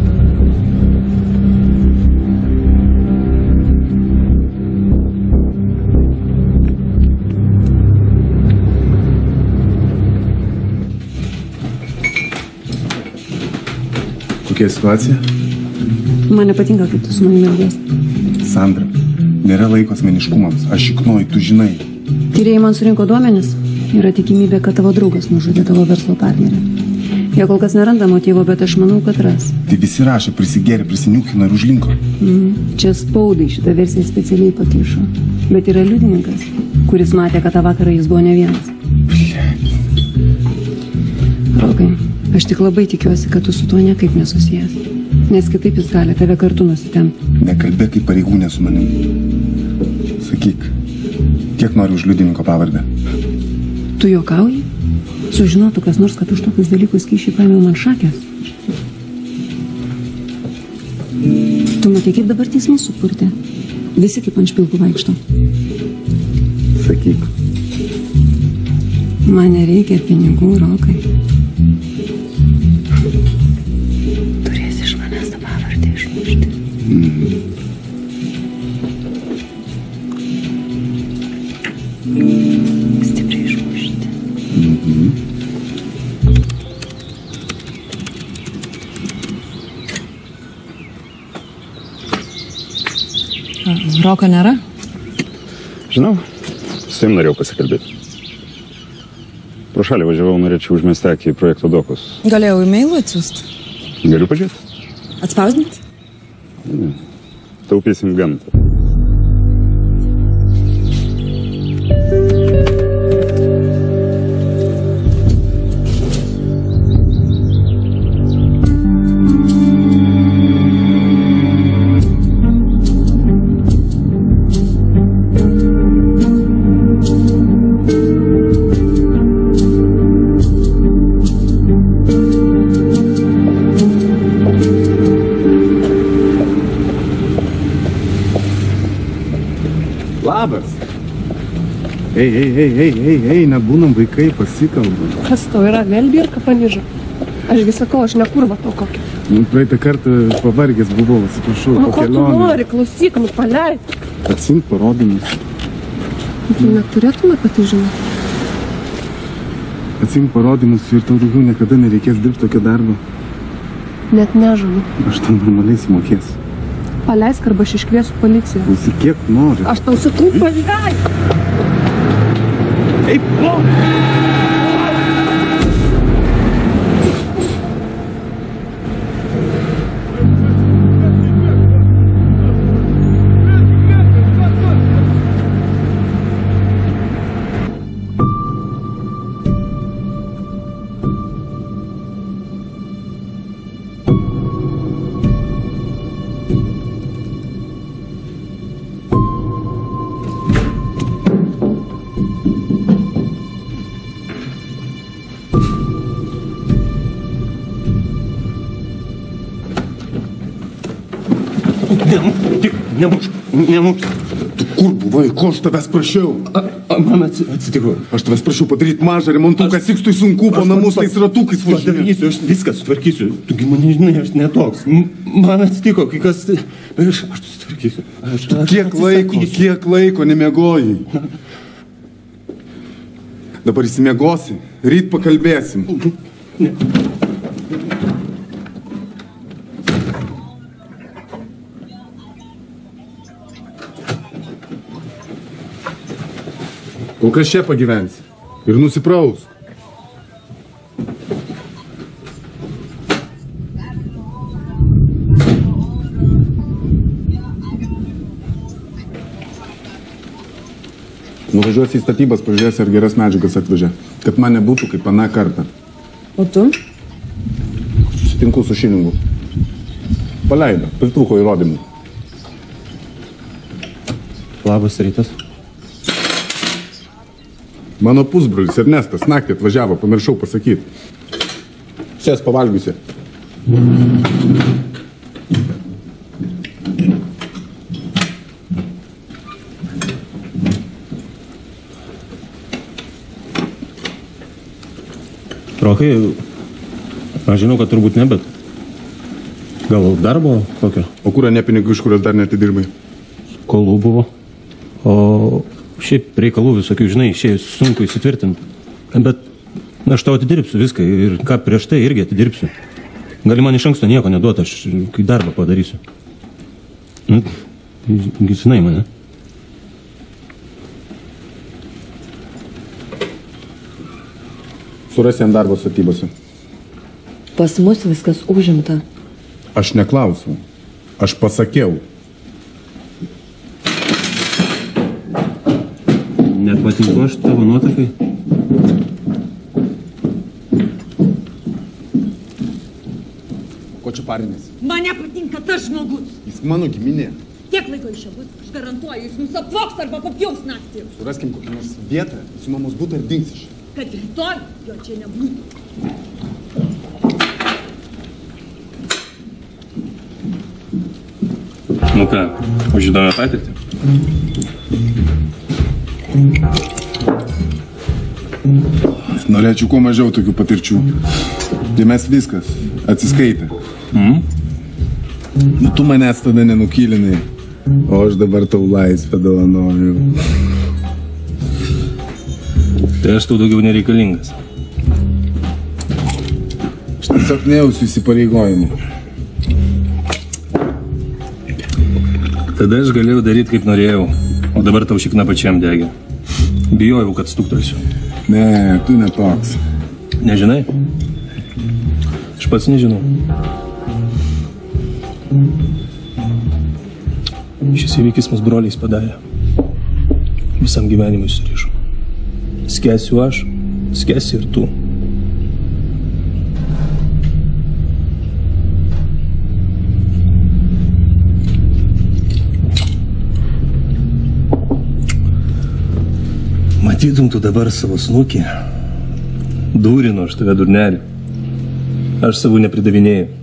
Q: Kokia situacija?
N: Man nepatinka, kaip tu su manimi elgiesi.
Q: Sandra, nėra laiko asmeniškumams. Aš šiknoju, tu žinai.
N: Tyrėjai man surinko duomenis. Yra tikimybė, kad tavo draugas nužudė tavo verslo partnerį. Jie kol kas neranda motyvo, bet aš manau, kad ras.
Q: Tai visi rašė, prisigėrė, prisiniukino ir užlinko.
N: Mm. Čia spaudai šitą versiją specialiai pakišo. Bet yra liudininkas, kuris matė, kad tą vakarą jis buvo ne vienas. Aš tik labai tikiuosi, kad tu su tuo niekaip nesusijęs. Nes kitaip jis gali tave kartu nusitemti.
Q: Nekalbėk kaip pareigūnė su manim. Sakyk, kiek nori už liudininko pavardę?
N: Tu juokauji? Sužinotų kas nors, kad už tokius dalykus kyšį paėmiau man šakės. Tu matai, kaip dabar teismas supurtė. Visi kaip ant špilkų vaikšto.
Q: Sakyk.
N: Man nereikia pinigų, rokai.
X: Roko nėra?
C: Žinau, su tavim norėjau pasikalbėti. Pro šalį važiavau, norėčiau užmesti akį į projekto dokus.
X: Galėjau e-mailų atsiųsti.
C: Galiu pažiūrėti?
X: Atspausdinti?
C: Ne. Taupysim gamtą.
E: Ei, ei, ei, ei, ei, ei, nebūnam vaikai, pasikalbam.
H: Kas tau yra, vėl birka panižo? Ašgi sakau, aš nekurva to kokia.
E: Nu, praeitą kartą pavargęs buvau, atsiprašau,
H: Nu,
E: po kelionės.
H: nori, klausyk, nu paleid.
E: Atsink parodymus.
H: Tu neturėtum apie tai žinoti.
E: Atsimk parodymus ir tau daugiau niekada nereikės dirbti tokio darbo.
H: Net nežadu.
E: Aš tau normaliai sumokėsiu.
H: Paleisk arba aš iškviesiu policiją.
E: Klausyk, kiek nori.
H: Aš tau sakau, paleisk.
E: Eik,
G: Tik tavęs prašiau? A, a man atsitiko.
E: Aš tavęs prašiau padaryti mažą remontuką, sikstui sunku po namus tais ratukais važiuoti.
G: Padarysiu, aš viską sutvarkysiu. Tugi mane žinai, aš netoks. Man atsitiko, kai kas... Bet aš, aš susitvarkysiu. Aš, aš
E: Kiek laiko, kiek laiko nemiegojai? Dabar įsimiegosi, ryt pakalbėsim. Kol kas čia pagyvensi ir nusipraus. Nuvažiuosi į statybas, pažiūrėsi, ar geras medžiagas atvežė. Kad man nebūtų kaip aną kartą.
N: O tu?
E: Susitinku su šilingu. Paleido, pritruko įrodymų.
G: Labas rytas.
E: Mano pusbrolis Ernestas naktį atvažiavo, pamiršau pasakyti. Sės pavalgysi.
G: Rokai, aš žinau, kad turbūt ne, bet gal darbo kokio?
E: O kur ne pinigų, iš kurios dar netidirbai?
G: Skolų buvo. O šiaip reikalų visokių, žinai, išėjus sunku įsitvirtinti. Bet aš tau atidirbsiu viską ir ką prieš tai irgi atidirbsiu. Gali man iš anksto nieko neduoti, aš kai darbą padarysiu. Nu, žinai mane.
E: Surasi jam darbo statybose.
N: Pas mus viskas užimta.
E: Aš neklausiau. Aš pasakiau.
G: Net patinku aš tavo nuotakai.
E: Ko čia parinės?
K: Man nepatinka tas žmogus.
E: Jis mano giminė.
K: Kiek laiko iš čia bus? Aš garantuoju, jis mus apvoks arba papjaus naktį.
E: Suraskim kokią nors vietą, su mamos būtų ir dings iš.
K: Kad rytoj jo čia nebūtų.
G: Nu ką, už įdomią patirtį?
E: Norėčiau kuo mažiau tokių patirčių. Tai mes viskas. Atsiskaitę.
G: Mm?
E: Nu, tu manęs tada nenukylinai. O aš dabar tau laisvę dovanoju.
G: Tai aš tau daugiau nereikalingas.
E: Aš tiesiog nejausiu įsipareigojimų.
G: Tada aš galėjau daryti kaip norėjau, o dabar tau šikna pačiam degė. Bijojau, kad stuktelsiu.
E: Ne, tu netoks.
G: Nežinai? Aš pats nežinau. Šis įvykis mus broliais padarė. Visam gyvenimui surišo. Skesiu aš, skesi ir tu. Matytum tu dabar savo snukį. Dūrinu aš tave durnelį. Aš savų nepridavinėjau.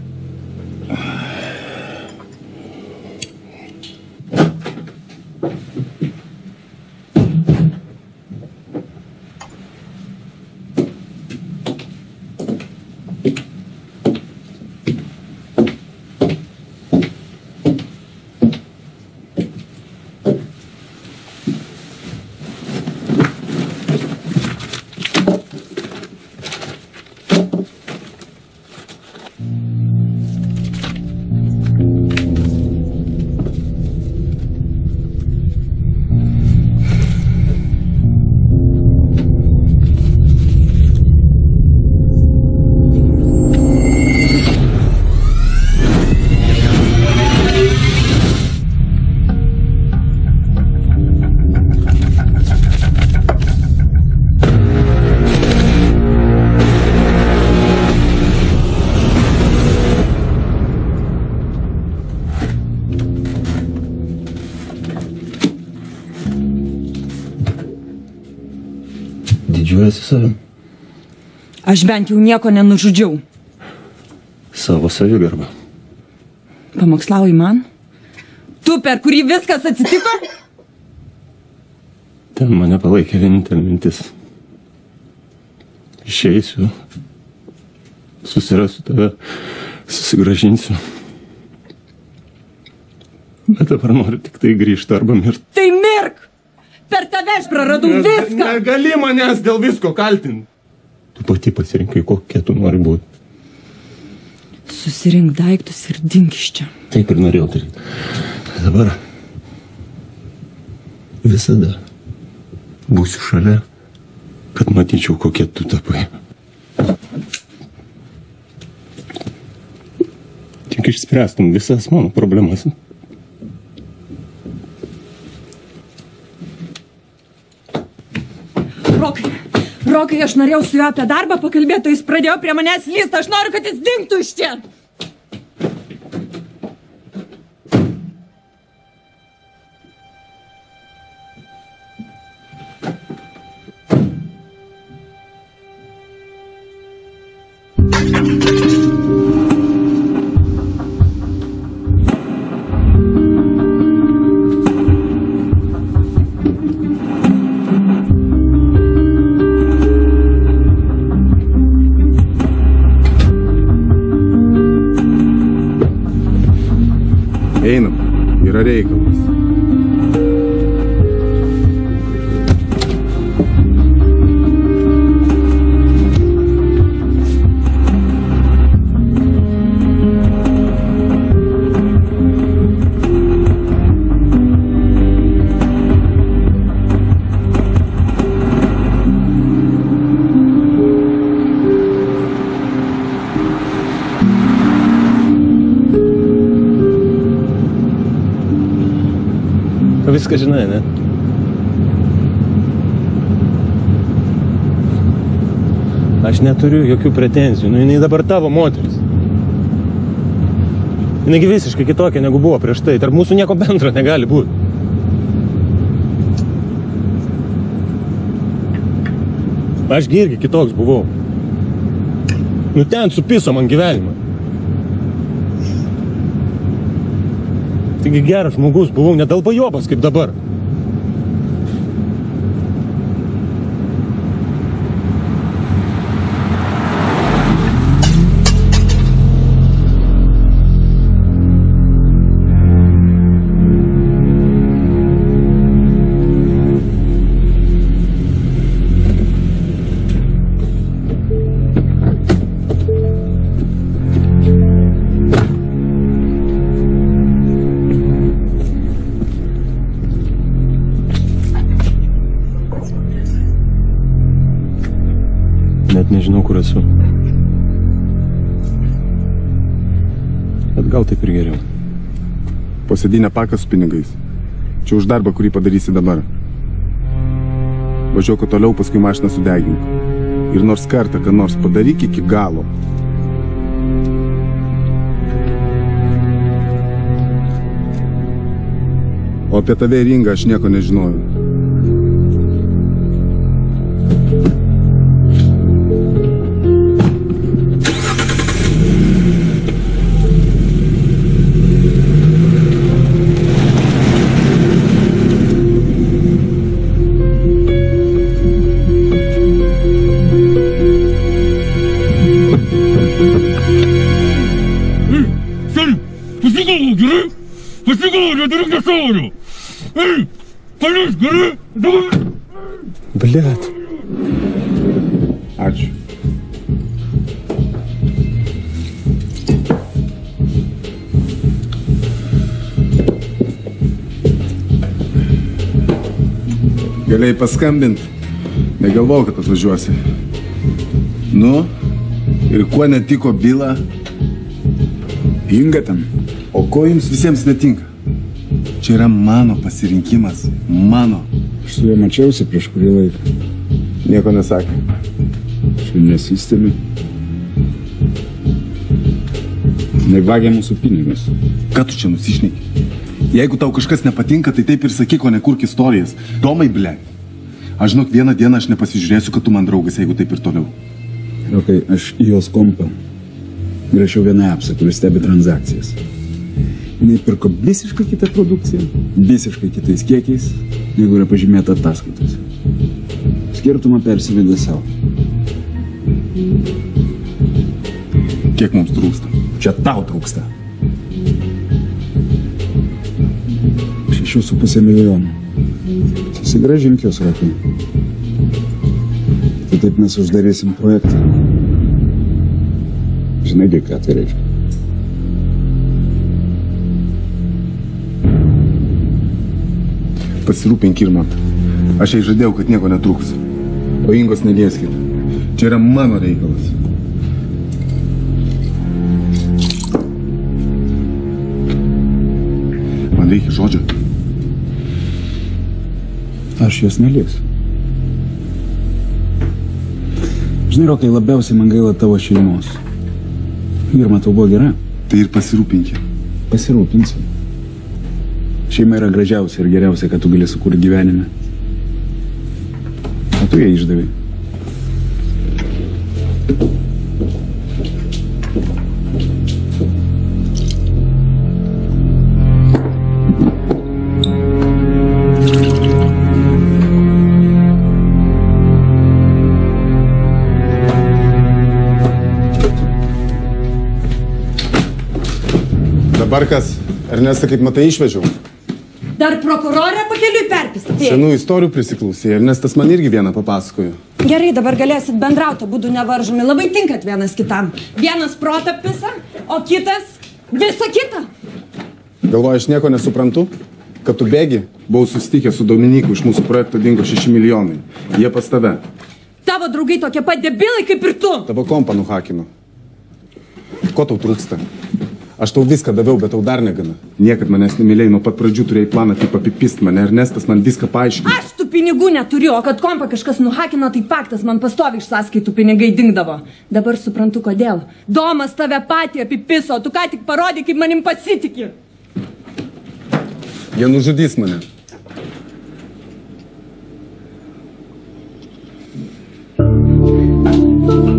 K: Aš bent jau nieko nenužudžiau.
G: Savo savigarbą.
K: Pamokslauji man? Tu, per kurį viskas atsitiko?
G: Ten mane palaikė vienintelė mintis. Išeisiu, susirasiu tave, susigražinsiu. Bet dabar noriu tik tai grįžti arba mirti.
K: Tai mirk! Per tave aš praradau viską!
G: Negali manęs dėl visko kaltinti. Tu pati pasirinkai, kokia tu nori būti.
K: Susirink daiktus ir dink iš čia.
G: Taip ir norėjau daryti. Dabar visada būsiu šalia, kad matyčiau, kokia tu tapai. Tik išspręstum visas mano problemas.
K: Rokai, Rokai, aš norėjau su juo apie darbą pakalbėti, o jis pradėjo prie manęs lysti. Aš noriu, kad jis dingtų iš čia.
G: Viską žinai, ne? Aš neturiu jokių pretenzijų. Nu, jinai dabar tavo moteris. Jinai visiškai kitokia negu buvo prieš tai. Tarp mūsų nieko bendro negali būti. Ašgi irgi kitoks buvau. Nu ten supiso man gyvenimą. Taigi geras žmogus buvau, nedalbajobas kaip dabar. Esu. Bet gal taip ir geriau.
E: Posėdinę paką su pinigais. Čia už darbą, kurį padarysi dabar. Važiuok toliau, paskui mašiną sudegink. Ir nors kartą, ką nors padaryk iki galo. O apie tave ir Ingą aš nieko nežinojau.
G: Blet.
E: Ačiū. Galėjai paskambinti. Negalvojau, kad atvažiuosi. Nu, ir kuo netiko byla? Inga ten. O ko jums visiems netinka? Čia yra mano pasirinkimas. Mano.
A: Aš su juo mačiausi prieš kurį laiką.
E: Nieko nesakė.
A: Aš nesistemi. Nevagia mūsų pinigus.
E: Ką tu čia nusišneki? Jeigu tau kažkas nepatinka, tai taip ir sakyk, o ne kurk istorijas. Domai, ble. Aš žinok, vieną dieną aš nepasižiūrėsiu, kad tu man draugas, jeigu taip ir toliau.
A: Rokai, aš į jos kompą rašiau vieną apsą, kuris stebi transakcijas. Jis pirko visiškai kitą produkciją, visiškai kitais kiekiais, negu yra pažymėta ataskaitose. Skirtumą persivedė savo.
E: Kiek mums trūksta?
A: Čia tau trūksta. Šešių su pusė milijonų. Susigražink jos rakai. Kitaip mes uždarysim projektą. Žinai, ką tai reiškia.
E: Pasirūpink ir man. Aš jai žadėjau, kad nieko netrūks. O Ingos nelieskit. Čia yra mano reikalas. Man reikia žodžio.
A: Aš jos neliksiu. Žinai, Rokai, labiausiai man gaila tavo šeimos. Irma tau buvo gera.
E: Tai ir pasirūpinki.
A: Pasirūpinsiu. Šeima yra gražiausia ir geriausia, ką tu gali sukurti gyvenime. O tu ją išdavai.
E: Dabar kas? Ernestą, kaip matai, išvežiau.
K: Dar prokurorė pakeliui perpistė.
E: Senų istorijų prisiklausė. Ernestas man irgi vieną papasakojo.
K: Gerai, dabar galėsit bendrauti, būdu nevaržomi. Labai tinkat vienas kitam. Vienas protą pisa, o kitas visą kitą.
E: Galvoju, aš nieko nesuprantu, kad tu bėgi. Buvau susitikęs su Dominiku, iš mūsų projekto dingo 6 milijonai. Jie pas tave.
K: Tavo draugai tokie pat debilai kaip ir tu.
E: Tavo kompą nuhakino. Ko tau trūksta? Aš tau viską daviau, bet tau dar negana. Niekad manęs nemylėjai, nuo pat pradžių turėjai planą taip apipist mane, Ernestas man viską paaiškino.
K: Aš tų pinigų neturiu, o kad kompą kažkas nuhakino, tai faktas man pastovi iš sąskaitų pinigai dingdavo. Dabar suprantu, kodėl. Domas tave patį apipiso, tu ką tik parodė, kaip manim pasitikė.
E: Jie nužudys mane.
Y: thank you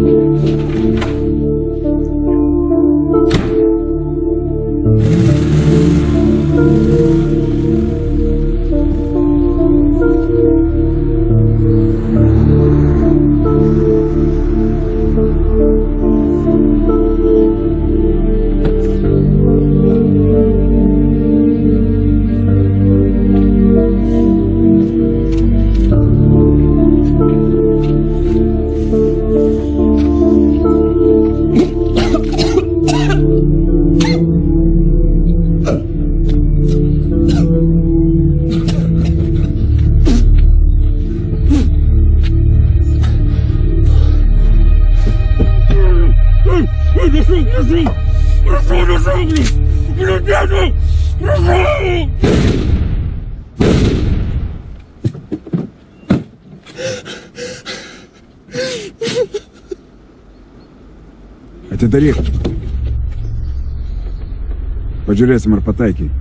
A: Atidaryk. Pažiūrėsim, ar pataikiai.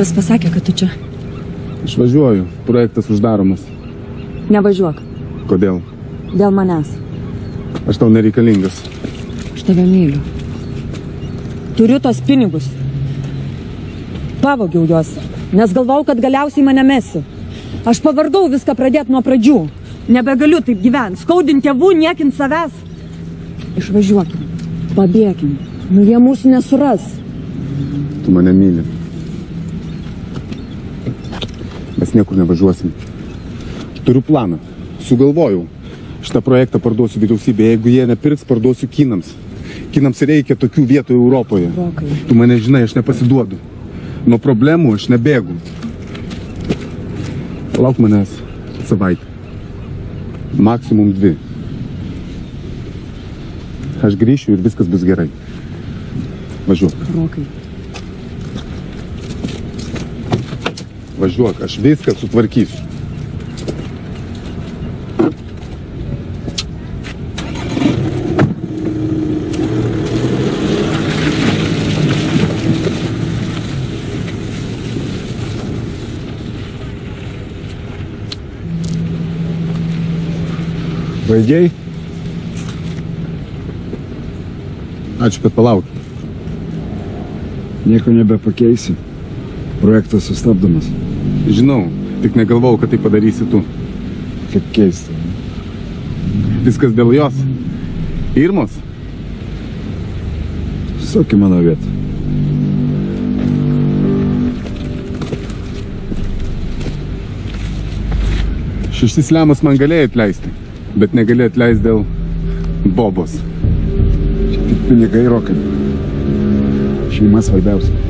K: Šaras pasakė, kad tu čia.
E: Išvažiuoju, projektas uždaromas.
K: Nevažiuok.
E: Kodėl?
K: Dėl manęs.
E: Aš tau nereikalingas.
K: Aš tave myliu. Turiu tos pinigus. Pavogiau juos, nes galvau, kad galiausiai mane mesi. Aš pavardau viską pradėti nuo pradžių. Nebegaliu taip gyventi, skaudinti tėvų, niekint savęs. Išvažiuokim, pabėkim, nu jie mūsų nesuras.
E: Tu mane myli. Mes niekur nevažiuosim. Turiu planą. Sugalvojau. Šitą projektą parduosiu vyriausybė. Jeigu jie nepirks, parduosiu kinams. Kinams reikia tokių vietų Europoje.
K: Rokai.
E: Tu mane žinai, aš nepasiduodu. Nuo problemų aš nebėgu. Lauk manęs savaitę. Maksimum dvi. Aš grįšiu ir viskas bus gerai. Važiuok.
K: Rokai.
E: Važiuok, aš viską sutvarkysiu. Baigiai? Ačiū, kad palaukė.
A: Nieko nebepakeisi. Projektas sustabdomas.
E: Žinau, tik negalvojau, kad tai padarysi tu.
A: Kaip keista.
E: Viskas dėl jos. Irmos?
A: Stok į mano vietą.
E: Šešis lemas man galėjo atleisti, bet negalėjo atleisti dėl bobos.
A: Tik pinigai rokai. Šeima svarbiausia.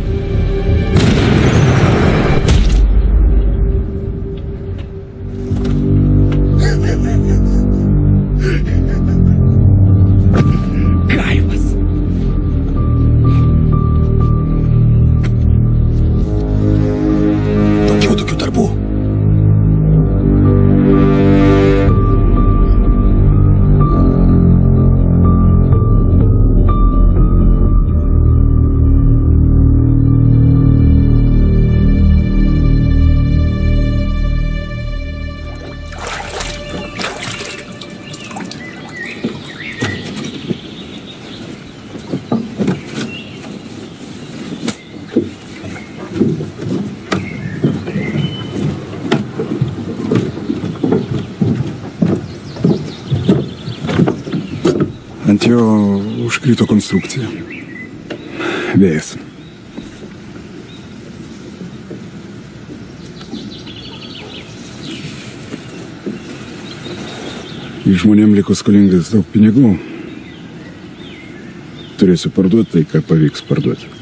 A: Jo užkrito konstrukcija. Vėjas. Žmonėm liko skolingas daug pinigų, turėsiu parduoti tai, ką pavyks parduoti.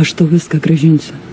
K: Aš tau viską gražinsiu.